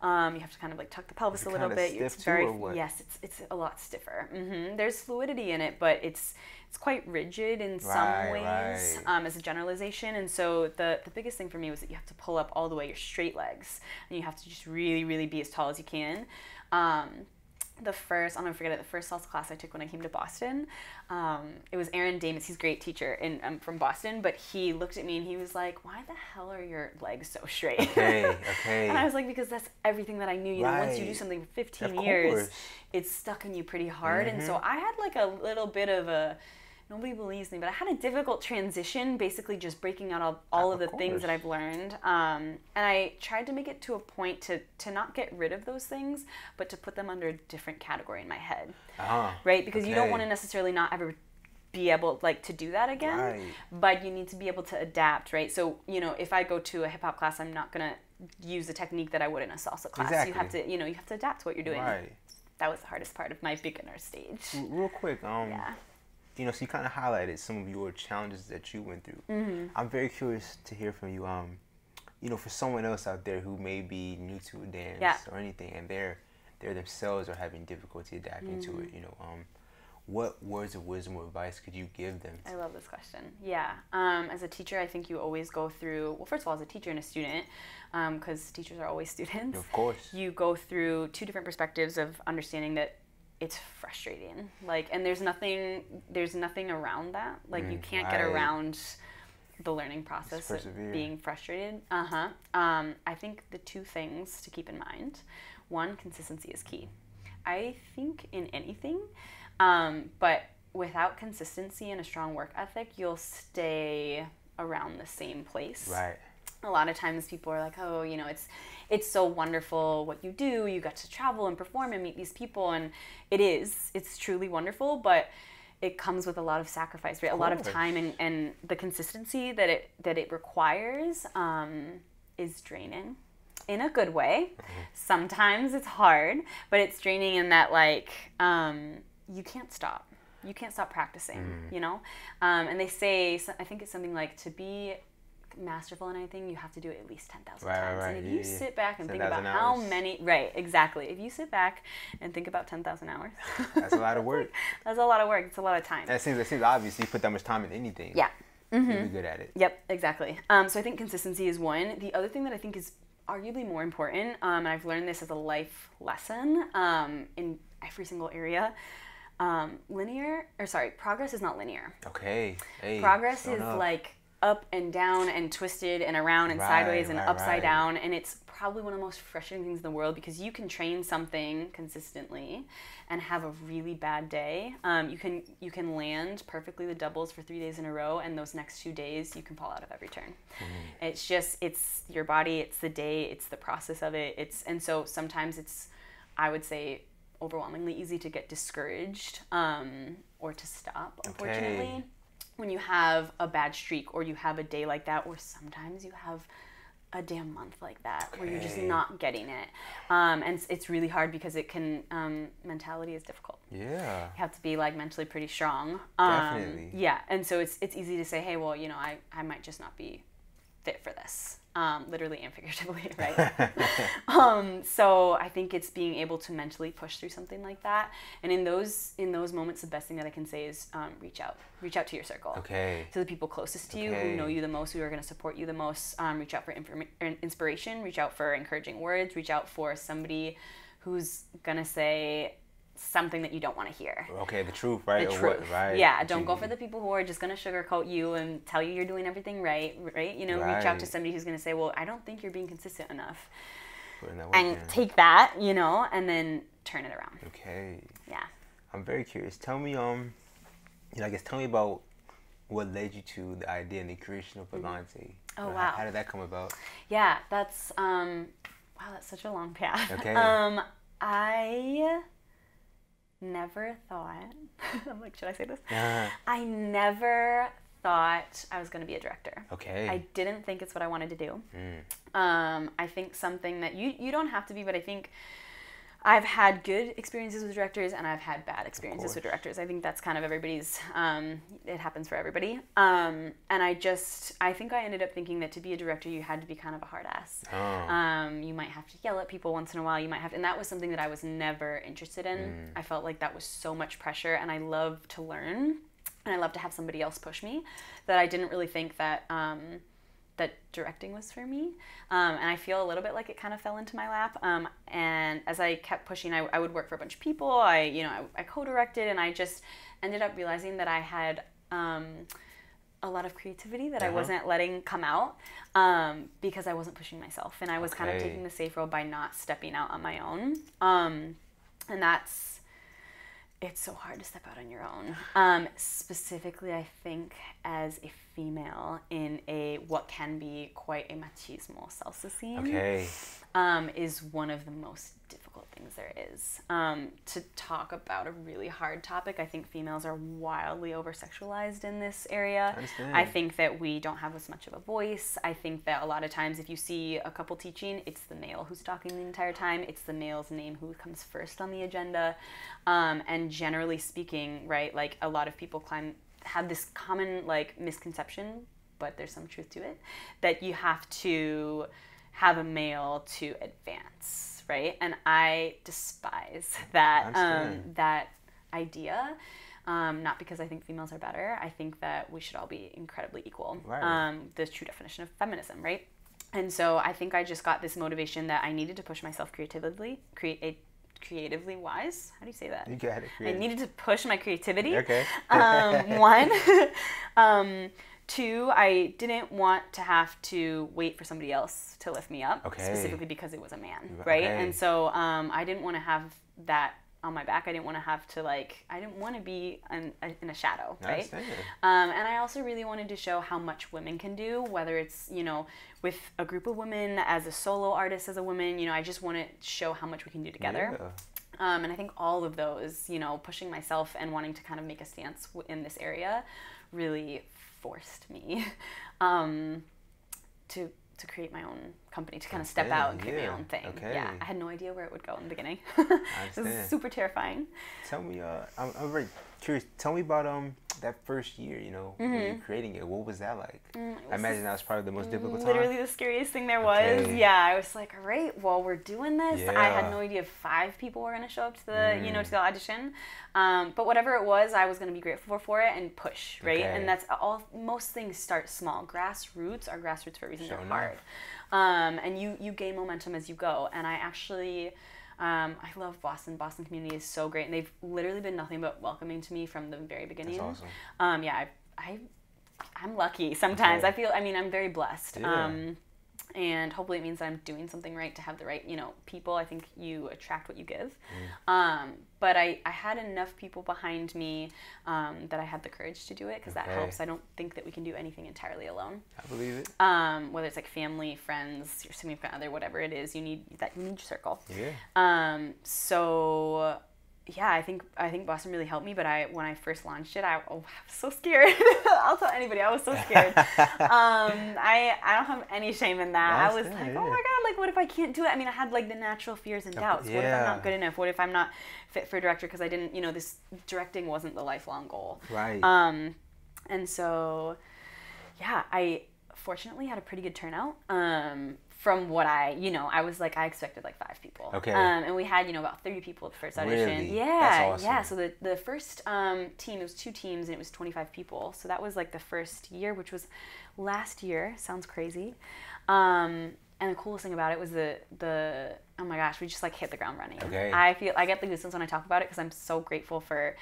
Speaker 4: Um, you have to kind of like tuck the pelvis a little bit. it's very yes, it's it's a lot stiffer. hmm There's fluidity in it, but it's it's quite rigid in some ways
Speaker 2: right.
Speaker 4: um, as a generalization. And so the the biggest thing for me was that you have to pull up all the way your straight legs, and you have to just really really be as tall as you can. Um, the first, I'll never forget it, the first salsa class I took when I came to Boston, um, it was Aaron Damus. He's a great teacher in, um, from Boston, but he looked at me and he was like, why the hell are your legs so straight?
Speaker 2: Okay, <laughs> okay.
Speaker 4: and I was like, because that's everything that I knew. You know, once you do something for 15
Speaker 2: Of
Speaker 4: years,
Speaker 2: course.
Speaker 4: it's stuck in you pretty hard. And
Speaker 2: Mm-hmm.
Speaker 4: so I had like a little bit of a, nobody believes me, but I had a difficult transition, basically just breaking out all, all of
Speaker 2: Of
Speaker 4: the things that. I've learned. Um, and I tried to make it to a point to, to not get rid of those things, but to put them under a different category in my head,
Speaker 2: Uh-huh.
Speaker 4: right? Because you don't want to necessarily not ever be able like to do that again
Speaker 2: Right.
Speaker 4: but you need to be able to adapt right so you know if i go to a hip-hop class i'm not going to use a technique that i would in a salsa class you have to you know you have to adapt to what you're doing
Speaker 2: Right.
Speaker 4: that was the hardest part of my beginner stage
Speaker 2: Real quick, um,
Speaker 4: yeah
Speaker 2: you know, so you kind of highlighted some of your challenges that you went through.
Speaker 4: Mm-hmm.
Speaker 2: I'm very curious to hear from you. Um, you know, for someone else out there who may be new to a dance
Speaker 4: Yeah.
Speaker 2: or anything, and they're they themselves are having difficulty adapting to
Speaker 4: Mm-hmm.
Speaker 2: it. You know, um, what words of wisdom or advice could you give them?
Speaker 4: I love this question. Yeah. Um, as a teacher, I think you always go through, well, first of all, as a teacher and a student, um, because teachers are always <laughs> students,
Speaker 2: Of course.
Speaker 4: you go through two different perspectives of understanding that it's frustrating. Like, and there's nothing, there's nothing around that. Like, you
Speaker 2: Mm,
Speaker 4: can't get around the learning process of being frustrated. Uh huh. Um, I think the two things to keep in mind one, consistency is key. I think in anything, um, but without consistency and a strong work ethic, you'll stay around the same place
Speaker 2: Right.
Speaker 4: A lot of times people are like oh you know it's it's so wonderful what you do. You got to travel and perform and meet these people and it is it's truly wonderful but it comes with a lot of sacrifice right? A lot of time and, and the consistency that it that it requires um, is draining in a good way. Sometimes it's hard but it's draining in that like um, you can't stop. You can't stop practicing you know? Um, and they say i think it's something like to be masterful in anything you have to do it at least 10,000
Speaker 2: Right,
Speaker 4: times
Speaker 2: right,
Speaker 4: and if
Speaker 2: yeah,
Speaker 4: you
Speaker 2: yeah.
Speaker 4: sit back and think about
Speaker 2: 10,000
Speaker 4: how many right exactly if you sit back and think about 10,000 hours <laughs>
Speaker 2: That's a lot of work.
Speaker 4: that's a lot of work it's a lot of time
Speaker 2: That seems, that seems obvious. You put that much time in anything.
Speaker 4: yeah
Speaker 2: You'll be good at it.
Speaker 4: Yep, exactly. Um, so I think consistency is one. The other thing that I think is arguably more important, um, and I've learned this as a life lesson um, in every single area. Um, linear, or sorry, progress is not linear.
Speaker 2: Okay. Hey.
Speaker 4: Progress is
Speaker 2: enough.
Speaker 4: like up and down and twisted and around and
Speaker 2: Right,
Speaker 4: sideways and
Speaker 2: right,
Speaker 4: upside
Speaker 2: right.
Speaker 4: down, and it's probably one of the most frustrating things in the world because you can train something consistently and have a really bad day. Um, you can you can land perfectly the doubles for three days in a row, and those next two days you can fall out of every turn.
Speaker 2: Mm-hmm.
Speaker 4: It's just it's your body, it's the day, it's the process of it. It's and so sometimes it's I would say overwhelmingly easy to get discouraged um, or to stop. Unfortunately
Speaker 2: Okay.
Speaker 4: When you have a bad streak or you have a day like that, or sometimes you have a damn month like that where you're just not getting it. Um, and it's, it's really hard because it can, um, mentality is difficult.
Speaker 2: Yeah.
Speaker 4: You have to be like mentally pretty strong. Um,
Speaker 2: Definitely.
Speaker 4: Yeah. And so it's, it's easy to say, hey, well, you know, I, I might just not be fit for this. Um, literally and figuratively, <laughs> right? <laughs> um, so I think it's being able to mentally push through something like that. And in those in those moments, the best thing that I can say is um, reach out, reach out to your circle
Speaker 2: Okay.
Speaker 4: to the people closest to you who know you the most, who are going to support you the most. Um, reach out for inform- inspiration, reach out for encouraging words, reach out for somebody who's going to say, something that you don't want to hear.
Speaker 2: Okay, the truth, right?
Speaker 4: The
Speaker 2: Or
Speaker 4: truth.
Speaker 2: what, right?
Speaker 4: Yeah, don't go for the people who are just going to sugarcoat you and tell you you're doing everything right, right? You know, reach out to somebody who's going to say, "Well, I don't think you're being consistent enough."
Speaker 2: that
Speaker 4: And take that, you know, and then turn it around.
Speaker 2: Okay.
Speaker 4: Yeah.
Speaker 2: I'm very curious. Tell me, um, you know, I guess tell me about what led you to the idea and the creation of Volante.
Speaker 4: Oh,
Speaker 2: You know,
Speaker 4: wow.
Speaker 2: How, how did that come about?
Speaker 4: Yeah, that's um wow, that's such a long path.
Speaker 2: Okay. <laughs>
Speaker 4: Um I never thought <laughs> I'm like, should I say this?
Speaker 2: Ah,
Speaker 4: I never thought I was going to be a director.
Speaker 2: okay.
Speaker 4: I didn't think it's what I wanted to do.
Speaker 2: Mm.
Speaker 4: Um, I think something that you you don't have to be, but I think I've had good experiences with directors and I've had bad experiences with directors. I think that's kind of everybody's. Um, it happens for everybody. Um, and I just I think I ended up thinking that to be a director you had to be kind of a hard ass.
Speaker 2: Oh.
Speaker 4: Um, you might have to yell at people once in a while. You might have, and that was something that I was never interested in.
Speaker 2: Mm.
Speaker 4: I felt like that was so much pressure, and I love to learn, and I love to have somebody else push me. That I didn't really think that um, that directing was for me, um, and I feel a little bit like it kind of fell into my lap. Um, and as I kept pushing, I, I would work for a bunch of people. I, you know, I, I co-directed, and I just ended up realizing that I had. Um, a lot of creativity that I
Speaker 2: Uh-huh.
Speaker 4: wasn't letting come out um, because I wasn't pushing myself, and I was kind of taking the safe road by not stepping out on my own. Um, and that's it's so hard to step out on your own. Um, specifically, I think as a female in a what can be quite a machismo salsa scene
Speaker 2: Okay.
Speaker 4: um, is one of the most difficult things there is. Um, to talk about a really hard topic, I think females are wildly over sexualized in this area.
Speaker 2: understand.
Speaker 4: I think that we don't have as much of a voice. I think that a lot of times, if you see a couple teaching, it's the male who's talking the entire time, it's the male's name who comes first on the agenda. Um, and generally speaking, right, like a lot of people climb have this common like misconception, but there's some truth to it, that you have to have a male to advance, right? And I despise <laughs> that um, that idea. Um, not because I think females are better. I think that we should all be incredibly equal.
Speaker 2: Right.
Speaker 4: Um, the true definition of feminism, right? And so I think I just got this motivation that I needed to push myself creatively, create creatively wise. How do you say that?
Speaker 2: You got it.
Speaker 4: I needed to push my creativity.
Speaker 2: Okay.
Speaker 4: Um, <laughs> one. <laughs> two, I didn't want to have to wait for somebody else to lift me up,
Speaker 2: Okay.
Speaker 4: specifically because it was a man,
Speaker 2: Right.
Speaker 4: right? And so um, I didn't want to have that on my back. I didn't want to have to like. I didn't want to be in, in a shadow, right? Um, and I also really wanted to show how much women can do, whether it's, you know, with a group of women, as a solo artist, as a woman, you know, I just want to show how much we can do together.
Speaker 2: Yeah.
Speaker 4: Um, and I think all of those, you know, pushing myself and wanting to kind of make a stance w- in this area really forced me <laughs> um, to to create my own company, to kind of step
Speaker 2: Okay,
Speaker 4: out and create
Speaker 2: yeah,
Speaker 4: my own thing.
Speaker 2: okay.
Speaker 4: Yeah, I had no idea where it would go in the beginning. <laughs> it was super terrifying.
Speaker 2: Tell me, uh, I'm, I'm very curious. Tell me about um that first year. You know, when you're creating it. What was that like? I imagine that was probably the most difficult
Speaker 4: Mm, Literally the scariest thing there was.
Speaker 2: Okay.
Speaker 4: Yeah, I was like, all right, well, we're doing this. I had no idea if five people were gonna show up to the, you know,
Speaker 2: Mm.
Speaker 4: to the audition. Um, but whatever it was, I was gonna be grateful for it and push, right?
Speaker 2: Okay.
Speaker 4: And that's all. Most things start small. Grassroots are grassroots for a reason.
Speaker 2: Sure
Speaker 4: They're
Speaker 2: enough.
Speaker 4: hard, um, and you you gain momentum as you go. And I actually. Um, I love Boston. Boston community is so great, and they've literally been nothing but welcoming to me from the very beginning.
Speaker 2: That's awesome.
Speaker 4: Um, yeah, I, I, I'm lucky sometimes.
Speaker 2: Okay.
Speaker 4: I feel, I mean, I'm very blessed.
Speaker 2: Yeah.
Speaker 4: Um, and hopefully it means that I'm doing something right to have the right, you know, people. I think you attract what you give.
Speaker 2: Mm.
Speaker 4: Um, but I, I had enough people behind me um, that I had the courage to do it because that helps. I don't think that we can do anything entirely alone.
Speaker 2: I believe it.
Speaker 4: Um, whether it's like family, friends, your significant other, whatever it is, you need that. You need your circle.
Speaker 2: Yeah.
Speaker 4: Um, so yeah, I think I think Boston really helped me. But I when I first launched it, I, oh, <laughs> I was so scared. <laughs> I'll tell anybody, I was so scared. <laughs> um, I I don't have any shame in that. I was like,
Speaker 2: yeah.
Speaker 4: oh my god, like what if I can't do it? I mean, I had like the natural fears and doubts. What if I'm not good enough? What if I'm not fit for a director because I didn't, you know, this directing wasn't the lifelong goal.
Speaker 2: Right.
Speaker 4: Um, and so, yeah, I fortunately had a pretty good turnout. Um, from what I, you know, I was like, I expected like five people.
Speaker 2: Okay.
Speaker 4: Um, and we had, you know, about 30 people at the first audition.
Speaker 2: Really?
Speaker 4: Yeah.
Speaker 2: That's
Speaker 4: Yeah. So the, the first um, team, it was two teams and it was 25 people. So that was like the first year, which was last year. Sounds crazy. Um, and the coolest thing about it was the the oh my gosh, we just like hit the ground running.
Speaker 2: Okay.
Speaker 4: I feel I get the goosebumps when I talk about it because I'm so grateful for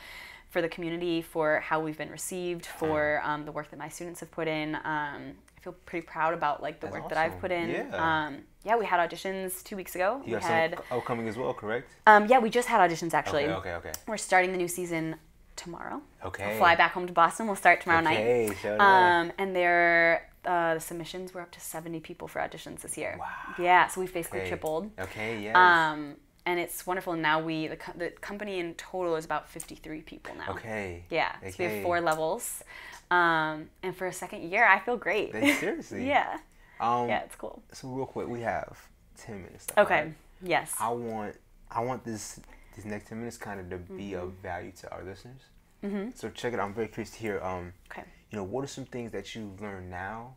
Speaker 4: for the community, for how we've been received, for um, the work that my students have put in. Um, feel pretty proud about like the
Speaker 2: That's
Speaker 4: work that I've put in.
Speaker 2: Yeah.
Speaker 4: Um, yeah, we had auditions two weeks ago.
Speaker 2: You
Speaker 4: we had
Speaker 2: upcoming as well, correct?
Speaker 4: um, yeah, we just had auditions actually.
Speaker 2: Okay, okay, okay.
Speaker 4: We're starting the new season tomorrow.
Speaker 2: Okay.
Speaker 4: I'll fly back home to Boston. We'll start tomorrow night.
Speaker 2: Okay, show enough.
Speaker 4: Um, and there, uh, the submissions were up to 70 people for auditions this year.
Speaker 2: Wow.
Speaker 4: Yeah, so we've basically
Speaker 2: Okay.
Speaker 4: tripled.
Speaker 2: Okay, yes.
Speaker 4: Um, and it's wonderful. And now we, the, co- the company in total is about 53 people now.
Speaker 2: okay.
Speaker 4: Yeah, so we have four levels. Um, and for a second year, I feel great. <laughs>
Speaker 2: Seriously.
Speaker 4: yeah,
Speaker 2: Um,
Speaker 4: yeah, it's cool.
Speaker 2: So real quick, we have ten minutes. left,
Speaker 4: Okay,
Speaker 2: right?
Speaker 4: yes.
Speaker 2: I want I want this these next ten minutes kind of to be of
Speaker 4: Mm-hmm.
Speaker 2: value to our listeners. Mm-hmm. So check it. out. I'm very curious to hear. Um,
Speaker 4: Okay.
Speaker 2: you know, what are some things that you've learned now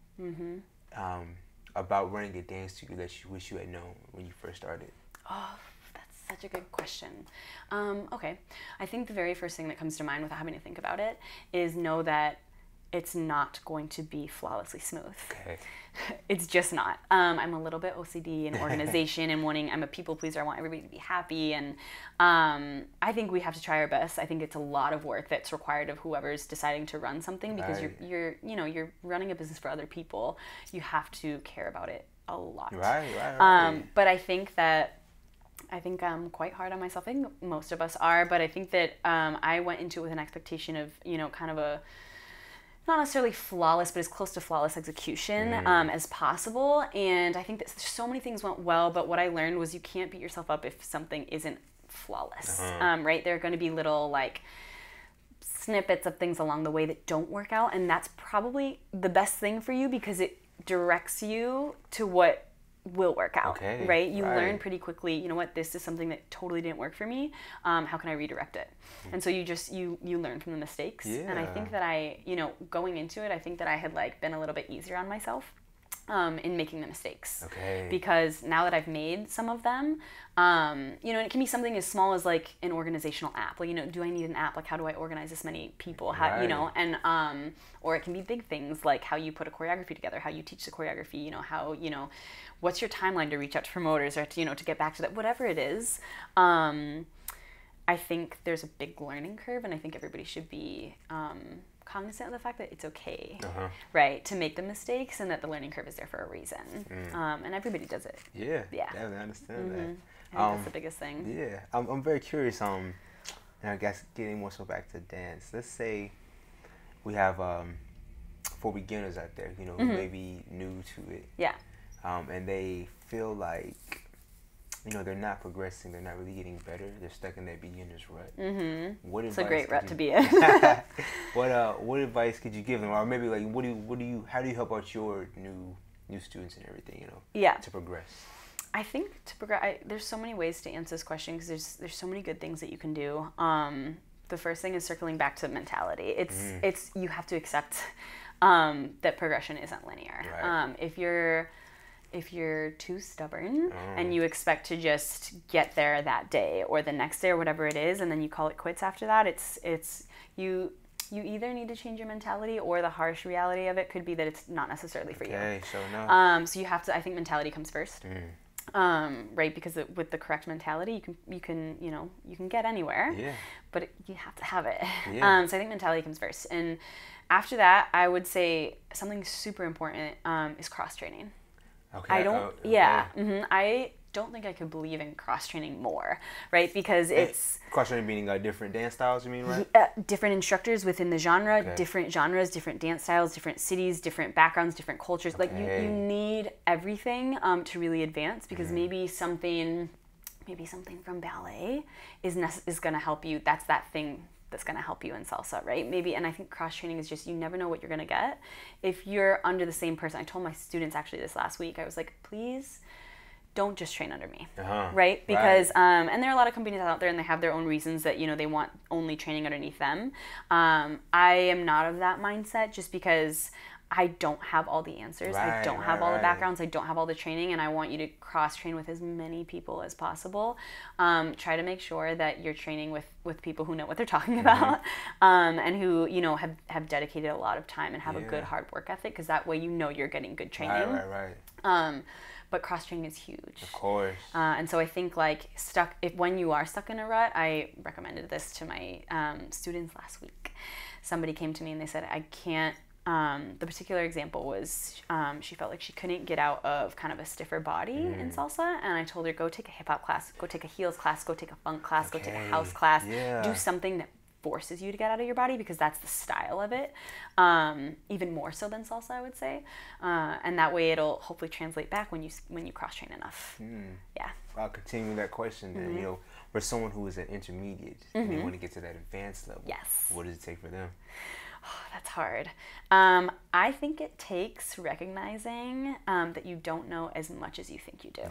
Speaker 2: um, about running a dance studio that you wish you had known when you first started?
Speaker 4: Oh, that's such a good question. Um, okay. I think the very first thing that comes to mind without having to think about it is know that it's not going to be flawlessly smooth.
Speaker 2: Okay. <laughs>
Speaker 4: It's just not. Um, I'm a little bit OCD in <laughs> organization and wanting, I'm a people pleaser. I want everybody to be happy. And um, I think we have to try our best. I think it's a lot of work that's required of whoever's deciding to run something because
Speaker 2: Right.
Speaker 4: you're, you're, you know, you're running a business for other people. You have to care about it a lot.
Speaker 2: Right. Right. Right.
Speaker 4: Um, but I think that I think I'm quite hard on myself. I think most of us are, but I think that um, I went into it with an expectation of, you know, kind of a not necessarily flawless, but as close to flawless execution um, as possible. And I think that so many things went well, but what I learned was you can't beat yourself up if something isn't flawless, um, right? There are going to be little like snippets of things along the way that don't work out and that's probably the best thing for you because it directs you to what will work out
Speaker 2: Okay,
Speaker 4: right? You learn pretty quickly you know what this is something that totally didn't work for me um, how can i redirect it? And so you just you you learn from the mistakes. And i think that i you know going into it i think that i had like been a little bit easier on myself um, in making the mistakes
Speaker 2: Okay.
Speaker 4: because now that I've made some of them, um, you know, and it can be something as small as like an organizational app. Like, you know, do I need an app? Like, how do I organize this many people? How, you know, and um, or it can be big things like how you put a choreography together, how you teach the choreography. You know, how you know, what's your timeline to reach out to promoters or to, you know to get back to that, whatever it is. Um, I think there's a big learning curve, and I think everybody should be um, cognizant of the fact that it's okay,
Speaker 2: Uh-huh.
Speaker 4: right, to make the mistakes, and that the learning curve is there for a reason. Um, and everybody does it.
Speaker 2: Yeah.
Speaker 4: Yeah.
Speaker 2: Definitely understand
Speaker 4: I think
Speaker 2: that. Um,
Speaker 4: that's the biggest thing.
Speaker 2: Yeah, I'm, I'm very curious. Um, and I guess getting more so back to dance. Let's say we have um, for beginners out there, you know, who may be new to it,
Speaker 4: Yeah.
Speaker 2: um, and they feel like, you know, they're not progressing. They're not really getting better. They're stuck in that beginner's rut.
Speaker 4: Mm-hmm.
Speaker 2: What
Speaker 4: It's a great rut
Speaker 2: you-
Speaker 4: to be in. <laughs> <laughs>
Speaker 2: what uh, what advice could you give them, or maybe like, what do you, what do you, how do you help out your new new students and everything, you know,
Speaker 4: yeah.
Speaker 2: to progress?
Speaker 4: I think to progress, I, there's so many ways to answer this question because there's there's so many good things that you can do. Um, the first thing is circling back to mentality. It's
Speaker 2: Mm.
Speaker 4: it's you have to accept um, that progression isn't linear.
Speaker 2: Right.
Speaker 4: Um, if you're if you're too stubborn
Speaker 2: Oh.
Speaker 4: and you expect to just get there that day or the next day or whatever it is, and then you call it quits after that, it's it's you you either need to change your mentality or the harsh reality of it could be that it's not necessarily for you.
Speaker 2: So no.
Speaker 4: Um, so you have to. I think mentality comes first,
Speaker 2: Mm.
Speaker 4: um, right? Because it, with the correct mentality, you can you can you know you can get anywhere,
Speaker 2: yeah.
Speaker 4: but it, you have to have it.
Speaker 2: Yeah. <laughs>
Speaker 4: Um, so I think mentality comes first, and after that, I would say something super important um, is cross training.
Speaker 2: Okay.
Speaker 4: I don't.
Speaker 2: oh,
Speaker 4: Yeah,
Speaker 2: okay.
Speaker 4: hmm I don't think I could believe in cross training more, right? Because it's
Speaker 2: Cross training meaning like different dance styles. You mean right?
Speaker 4: uh, different instructors within the genre,
Speaker 2: Okay.
Speaker 4: different genres, different dance styles, different cities, different backgrounds, different cultures. Like you, you need everything um, to really advance because
Speaker 2: Mm-hmm.
Speaker 4: maybe something, maybe something from ballet is nece- is going to help you. That's that thing that's going to help you in salsa, right? Maybe, and I think cross training is just you never know what you're going to get if you're under the same person. I told my students actually this last week. I was like, please. Don't just train under me
Speaker 2: Uh-huh.
Speaker 4: right because um, and there are a lot of companies out there and they have their own reasons that you know they want only training underneath them um, i am not of that mindset just because I don't have all the answers. I don't have
Speaker 2: right,
Speaker 4: all the backgrounds. I don't have all the training, and I want you to cross train with as many people as possible. Um, try to make sure that you're training with with people who know what they're talking
Speaker 2: Mm-hmm.
Speaker 4: about, <laughs> um, and who you know have have dedicated a lot of time and have a good hard work ethic. Because that way, you know you're getting good training.
Speaker 2: Right, right, right.
Speaker 4: Um, but cross training is huge.
Speaker 2: Of course.
Speaker 4: Uh, and so I think like stuck if when you are stuck in a rut, I recommended this to my um, students last week. Somebody came to me and they said I can't. Um, the particular example was um, she felt like she couldn't get out of kind of a stiffer body
Speaker 2: Mm.
Speaker 4: in salsa, and I told her go take a hip hop class, go take a heels class, go take a funk class, go take a house class,
Speaker 2: yeah.
Speaker 4: do something that forces you to get out of your body because that's the style of it, um, even more so than salsa, I would say, uh, and that way it'll hopefully translate back when you when you cross train enough.
Speaker 2: Hmm.
Speaker 4: Yeah.
Speaker 2: I'll continue that question then.
Speaker 4: Mm-hmm.
Speaker 2: You know, for someone who is an intermediate and they want to get to that advanced level,
Speaker 4: Yes.
Speaker 2: what does it take for them? <sighs>
Speaker 4: That's hard. Um, I think it takes recognizing um, that you don't know as much as you think you do.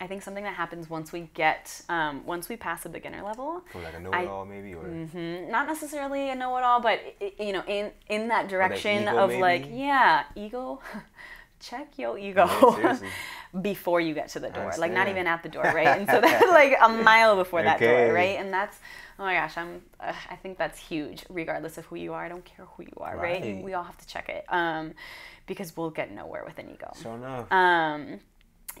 Speaker 4: I think something that happens once we get, um, once we pass a beginner level,
Speaker 2: From like a know-it-all maybe, or
Speaker 4: mm, not necessarily a know-it-all, but you know, in in that direction
Speaker 2: ego,
Speaker 4: of like, yeah, ego. <laughs> Check your ego
Speaker 2: Yeah, <laughs>
Speaker 4: before you get to the door, like not even at the door, right? <laughs> And so that's like a mile before that door, right? And that's oh my gosh, I'm uh, I think that's huge, regardless of who you are. I don't care who you are, right?
Speaker 2: Right.
Speaker 4: We all have to check it, um, because we'll get nowhere with an ego.
Speaker 2: sure enough.
Speaker 4: Um,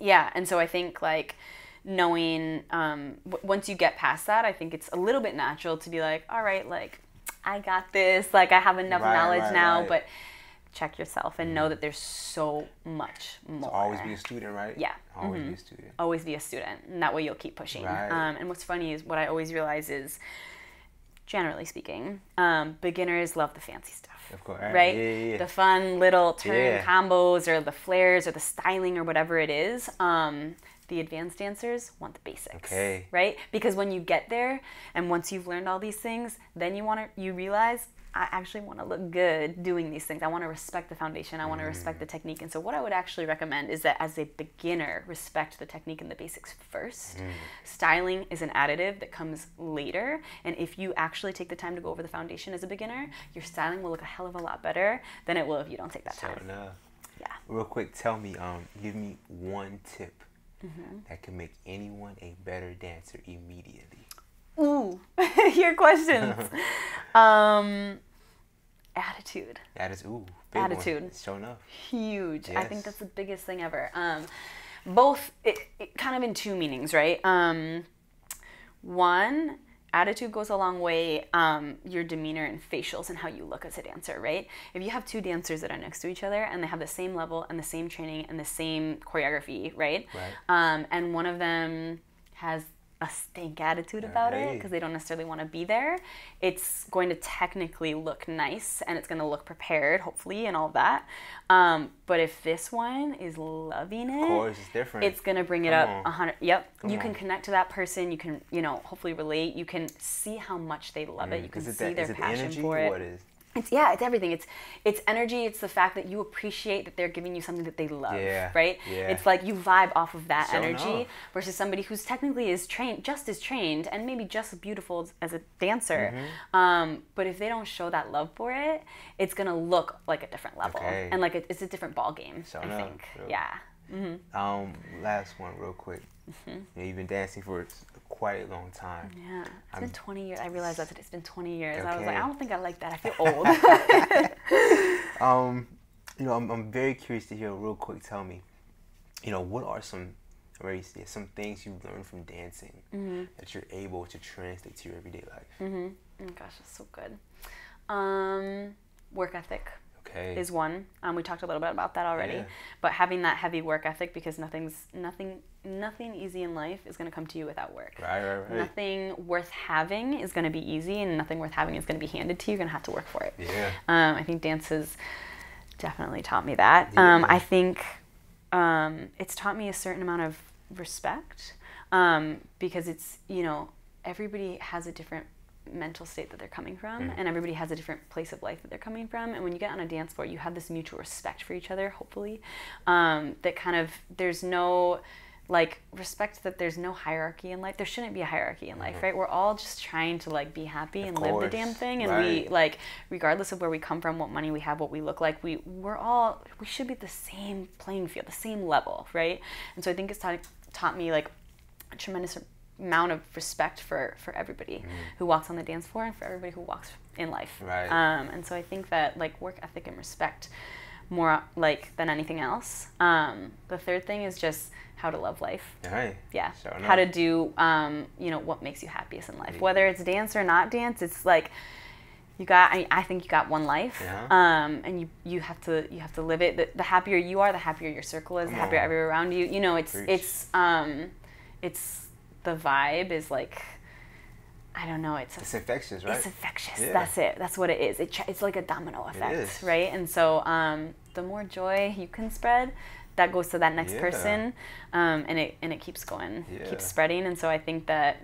Speaker 4: yeah, and so I think like knowing um, w- once you get past that, I think it's a little bit natural to be like, all right, like I got this, like I have enough
Speaker 2: Right,
Speaker 4: knowledge
Speaker 2: right,
Speaker 4: now, but check yourself and know that there's so much more.
Speaker 2: to always be a student, right?
Speaker 4: Yeah.
Speaker 2: Always
Speaker 4: Mhm.
Speaker 2: be a student.
Speaker 4: always be a student, and that way you'll keep pushing.
Speaker 2: Right.
Speaker 4: Um, and what's funny is what I always realize is, generally speaking, um, beginners love the fancy stuff.
Speaker 2: Of course.
Speaker 4: Right?
Speaker 2: Yeah, yeah, yeah.
Speaker 4: The fun little turn combos or the flares or the styling or whatever it is. Um, the advanced dancers want the basics.
Speaker 2: Okay.
Speaker 4: Right? Because when you get there and once you've learned all these things, then you want to you realize I actually want to look good doing these things. I want to respect the foundation. I want to respect the technique. And so what I would actually recommend is that as a beginner, respect the technique and the basics first. Styling is an additive that comes later. And if you actually take the time to go over the foundation as a beginner, your styling will look a hell of a lot better than it will if you don't take that
Speaker 2: Sure
Speaker 4: time.
Speaker 2: enough.
Speaker 4: Yeah.
Speaker 2: Real quick, tell me, um, give me one tip
Speaker 4: Mm-hmm.
Speaker 2: that can make anyone a better dancer immediately.
Speaker 4: Ooh, <laughs> your questions. <laughs> um, attitude.
Speaker 2: That is ooh, big
Speaker 4: Attitude.
Speaker 2: One. Sure enough.
Speaker 4: huge. I think that's the biggest thing ever. Um, both it, it kind of in two meanings, right? Um, one, attitude goes a long way. Um, your demeanor and facials and how you look as a dancer, right? If you have two dancers that are next to each other and they have the same level and the same training and the same choreography, right?
Speaker 2: Right.
Speaker 4: Um, and one of them has a stink attitude about it because they don't necessarily want to be there. It's going to technically look nice and it's going to look prepared, hopefully, and all that. Um, but if this one is loving it,
Speaker 2: Of course, it's different.
Speaker 4: it's gonna bring it
Speaker 2: Come
Speaker 4: up
Speaker 2: on.
Speaker 4: a hundred. Yep,
Speaker 2: Come
Speaker 4: you can connect to that person. You can, you know, hopefully relate. You can see how much they love it. You can
Speaker 2: Mm.
Speaker 4: see their
Speaker 2: is it the
Speaker 4: passion
Speaker 2: energy?
Speaker 4: for it.
Speaker 2: What is?
Speaker 4: It's yeah, it's everything. It's it's energy. It's the fact that you appreciate that they're giving you something that they love,
Speaker 2: Yeah,
Speaker 4: right?
Speaker 2: yeah.
Speaker 4: It's like you vibe off of that
Speaker 2: Sure
Speaker 4: energy versus somebody who's technically is trained, just as trained, and maybe just as beautiful as- a dancer.
Speaker 2: Mm-hmm.
Speaker 4: Um, but if they don't show that love for it, it's gonna look like a different level,
Speaker 2: Okay.
Speaker 4: and like it, it's a different ball game.
Speaker 2: Sure
Speaker 4: I think, yeah.
Speaker 2: Um, last one, real quick.
Speaker 4: Mm-hmm.
Speaker 2: Know, you've been dancing for quite a long time.
Speaker 4: Yeah, it's
Speaker 2: I'm-
Speaker 4: been 20 years. I realized that. It's been 20 years. I was like, I don't think I like that. I feel <laughs> old. <laughs>
Speaker 2: Um, you know, I'm, I'm very curious to hear real quick. Tell me, you know, what are some, some things you've learned from dancing
Speaker 4: Mm-hmm.
Speaker 2: that you're able to translate to your everyday life? Mm-hmm.
Speaker 4: oh gosh, that's so good. Um, work ethic
Speaker 2: Okay.
Speaker 4: is one. Um, we talked a little bit about that already.
Speaker 2: Yeah.
Speaker 4: But having that heavy work ethic because nothing's nothing nothing easy in life is going to come to you without work.
Speaker 2: right, right, right.
Speaker 4: Nothing worth having is going to be easy, and nothing worth having is going to be handed to you. You're going to have to work for it.
Speaker 2: Yeah.
Speaker 4: Um, I think dance has definitely taught me that. Um,
Speaker 2: Yeah.
Speaker 4: I think um, it's taught me a certain amount of respect um, because it's, you know, everybody has a different mental state that they're coming from and everybody has a different place of life that they're coming from and when you get on a dance floor you have this mutual respect for each other hopefully um, that kind of there's no like respect that there's no hierarchy in life. There shouldn't be a hierarchy in life, right? We're all just trying to like be happy and live the damn thing, and we like regardless of where we come from, what money we have, what we look like, we we're all we should be the same playing field, the same level, right? And so I think it's taught taught me like a tremendous amount of respect for for everybody
Speaker 2: Mm-hmm.
Speaker 4: who walks on the dance floor and for everybody who walks in life.
Speaker 2: Right.
Speaker 4: Um, and so I think that like work ethic and respect more like than anything else. Um, the third thing is just how to love life.
Speaker 2: All right.
Speaker 4: Yeah.
Speaker 2: Sure
Speaker 4: how to do um, you know what makes you happiest in life. Whether it's dance or not dance, it's like you got I, I think you got one life.
Speaker 2: Yeah.
Speaker 4: Um, and you you have to you have to live it. The, the happier you are, the happier your circle is, the happier
Speaker 2: on.
Speaker 4: everyone around you. You know, it's
Speaker 2: Preach.
Speaker 4: it's um it's the vibe is like I don't know, it's a
Speaker 2: It's infectious, right?
Speaker 4: it's infectious.
Speaker 2: Yeah.
Speaker 4: That's it. That's what it is. It, it's like a domino effect, right? And so um, the more joy you can spread, that goes to that next
Speaker 2: Yeah.
Speaker 4: person, um, and it and it keeps going,
Speaker 2: Yeah.
Speaker 4: keeps spreading. And so I think that,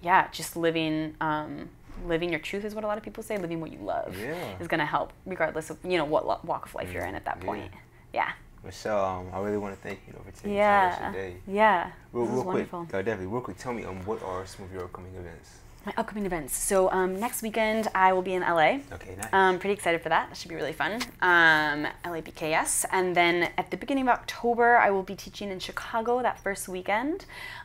Speaker 4: yeah, just living. Um, Living your truth is what a lot of people say. Living what you love
Speaker 2: Yeah.
Speaker 4: is going to help, regardless of you know what lo- walk of life you're in at that point. Yeah,
Speaker 2: Michelle, um, I really want to thank you you know, for taking time
Speaker 4: yeah,
Speaker 2: out your day.
Speaker 4: yeah.
Speaker 2: Real,
Speaker 4: this
Speaker 2: real
Speaker 4: is
Speaker 2: quick,
Speaker 4: wonderful.
Speaker 2: uh, definitely, real quick, tell me um, what are some of your upcoming events?
Speaker 4: My upcoming events. So um, next weekend I will be in LA.
Speaker 2: Okay, nice.
Speaker 4: Um, pretty excited for that. That should be really fun. Um, LABKS. And then at the beginning of October, I will be teaching in Chicago that first weekend.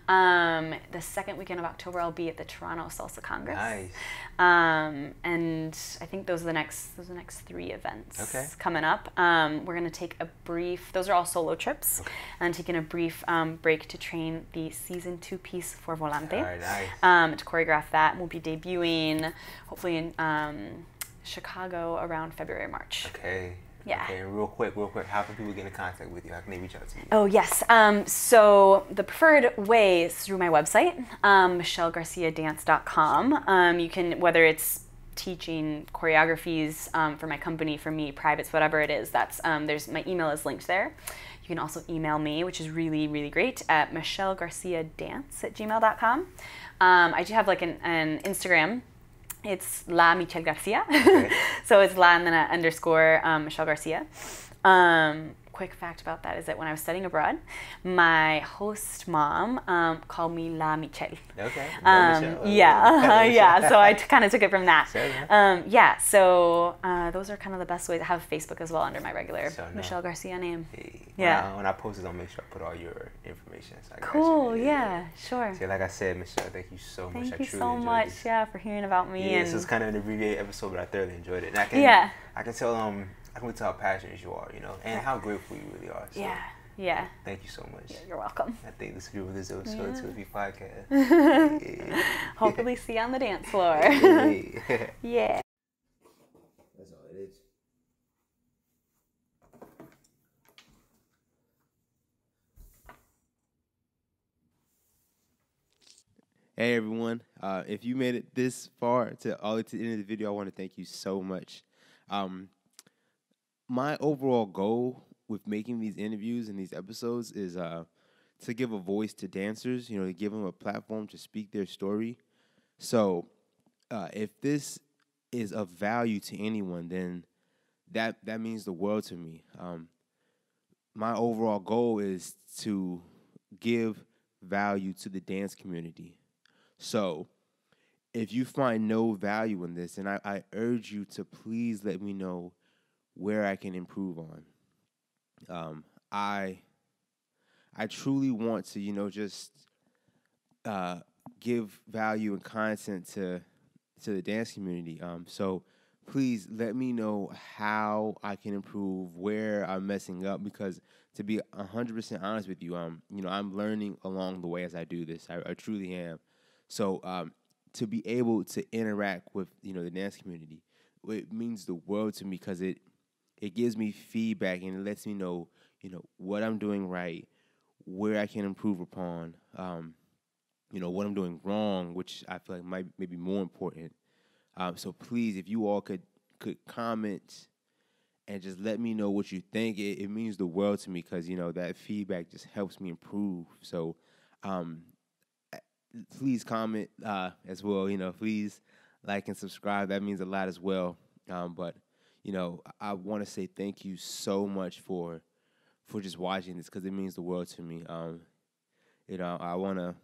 Speaker 4: Um, the second weekend of October, I'll be at the Toronto Salsa Congress.
Speaker 2: nice.
Speaker 4: Um, and I think those are the next those are the next three events
Speaker 2: Okay.
Speaker 4: coming up. Um, we're gonna take a brief. Those are all solo trips, and taking a brief um, break to train the season two piece for Volante
Speaker 2: right, nice.
Speaker 4: um, to choreograph that. and We'll be debuting hopefully in um, Chicago around February March.
Speaker 2: Okay.
Speaker 4: Yeah.
Speaker 2: Okay, and real quick, real quick, how can people get in contact with you? How can they reach out to you?
Speaker 4: Oh yes. Um, so the preferred way is through my website, um, michellegarciadance.com. Um, you can whether it's teaching choreographies um, for my company, for me, privates, whatever it is. That's um, there's my email is linked there. You can also email me, which is really really great at michellegarciadance at gmail.com. Um, I do have like an, an Instagram. It's La Michelle Garcia. <laughs> so it's La and then a underscore um, Michelle Garcia. Um, quick fact about that is that when I was studying abroad, my host mom um, called me La Michelle.
Speaker 2: Okay.
Speaker 4: Um,
Speaker 2: Michelle.
Speaker 4: yeah, <laughs> yeah. So I t- kind of took it from that.
Speaker 2: Enough.
Speaker 4: Um, yeah. So uh, those are kind of the best ways. I have Facebook as well under my regular
Speaker 2: So, no.
Speaker 4: Michelle Garcia name.
Speaker 2: Hey,
Speaker 4: Yeah.
Speaker 2: When I, when I post it, I'll make sure I put all your information. So I got you.
Speaker 4: Cool. Yeah. Sure.
Speaker 2: So like I said, Michelle, thank you so much. I
Speaker 4: Thank you so much.
Speaker 2: This.
Speaker 4: Yeah, for hearing about me
Speaker 2: Yeah,
Speaker 4: and
Speaker 2: this was kind of an abbreviated episode, but I thoroughly enjoyed it. And I can,
Speaker 4: Yeah.
Speaker 2: I can tell, um, I can tell how passionate you are, you know, and how grateful you really are. So
Speaker 4: yeah, yeah.
Speaker 2: Thank you so much.
Speaker 4: You're welcome.
Speaker 2: I think this will be this episode
Speaker 4: Yeah.
Speaker 2: to the podcast. <laughs> Yeah.
Speaker 4: Hopefully, see you on the dance floor. <laughs>
Speaker 2: Hey. <laughs>
Speaker 4: yeah.
Speaker 5: That's all it is.
Speaker 6: Hey everyone, uh, if you made it this far to all the to the end of the video, I want to thank you so much. Um, my overall goal with making these interviews and these episodes is uh, to give a voice to dancers, you know, to give them a platform to speak their story. So, uh, if this is of value to anyone, then that that means the world to me. Um, my overall goal is to give value to the dance community. So, if you find no value in this, and I, I urge you to please let me know where I can improve on. Um, I I truly want to, you know, just uh, give value and content to to the dance community. Um, so please let me know how I can improve, where I'm messing up, because to be hundred percent honest with you, um, you know, I'm learning along the way as I do this. I, I truly am. So um, to be able to interact with you know the dance community, it means the world to me because it it gives me feedback and it lets me know you know what I'm doing right, where I can improve upon, um, you know what I'm doing wrong, which I feel like might maybe more important. Um, so please, if you all could could comment and just let me know what you think, it, it means the world to me because you know that feedback just helps me improve. So um, please comment uh, as well. You know, please like and subscribe. That means a lot as well. Um, but you know, I, want to say thank you so much for for just watching this because it means the world to me. Um, you know, I wanna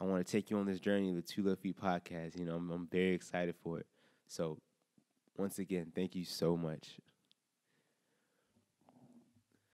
Speaker 6: I want to take you on this journey with Two Left Feet podcast. You know, I'm, I'm very excited for it. So, once again, thank you so much.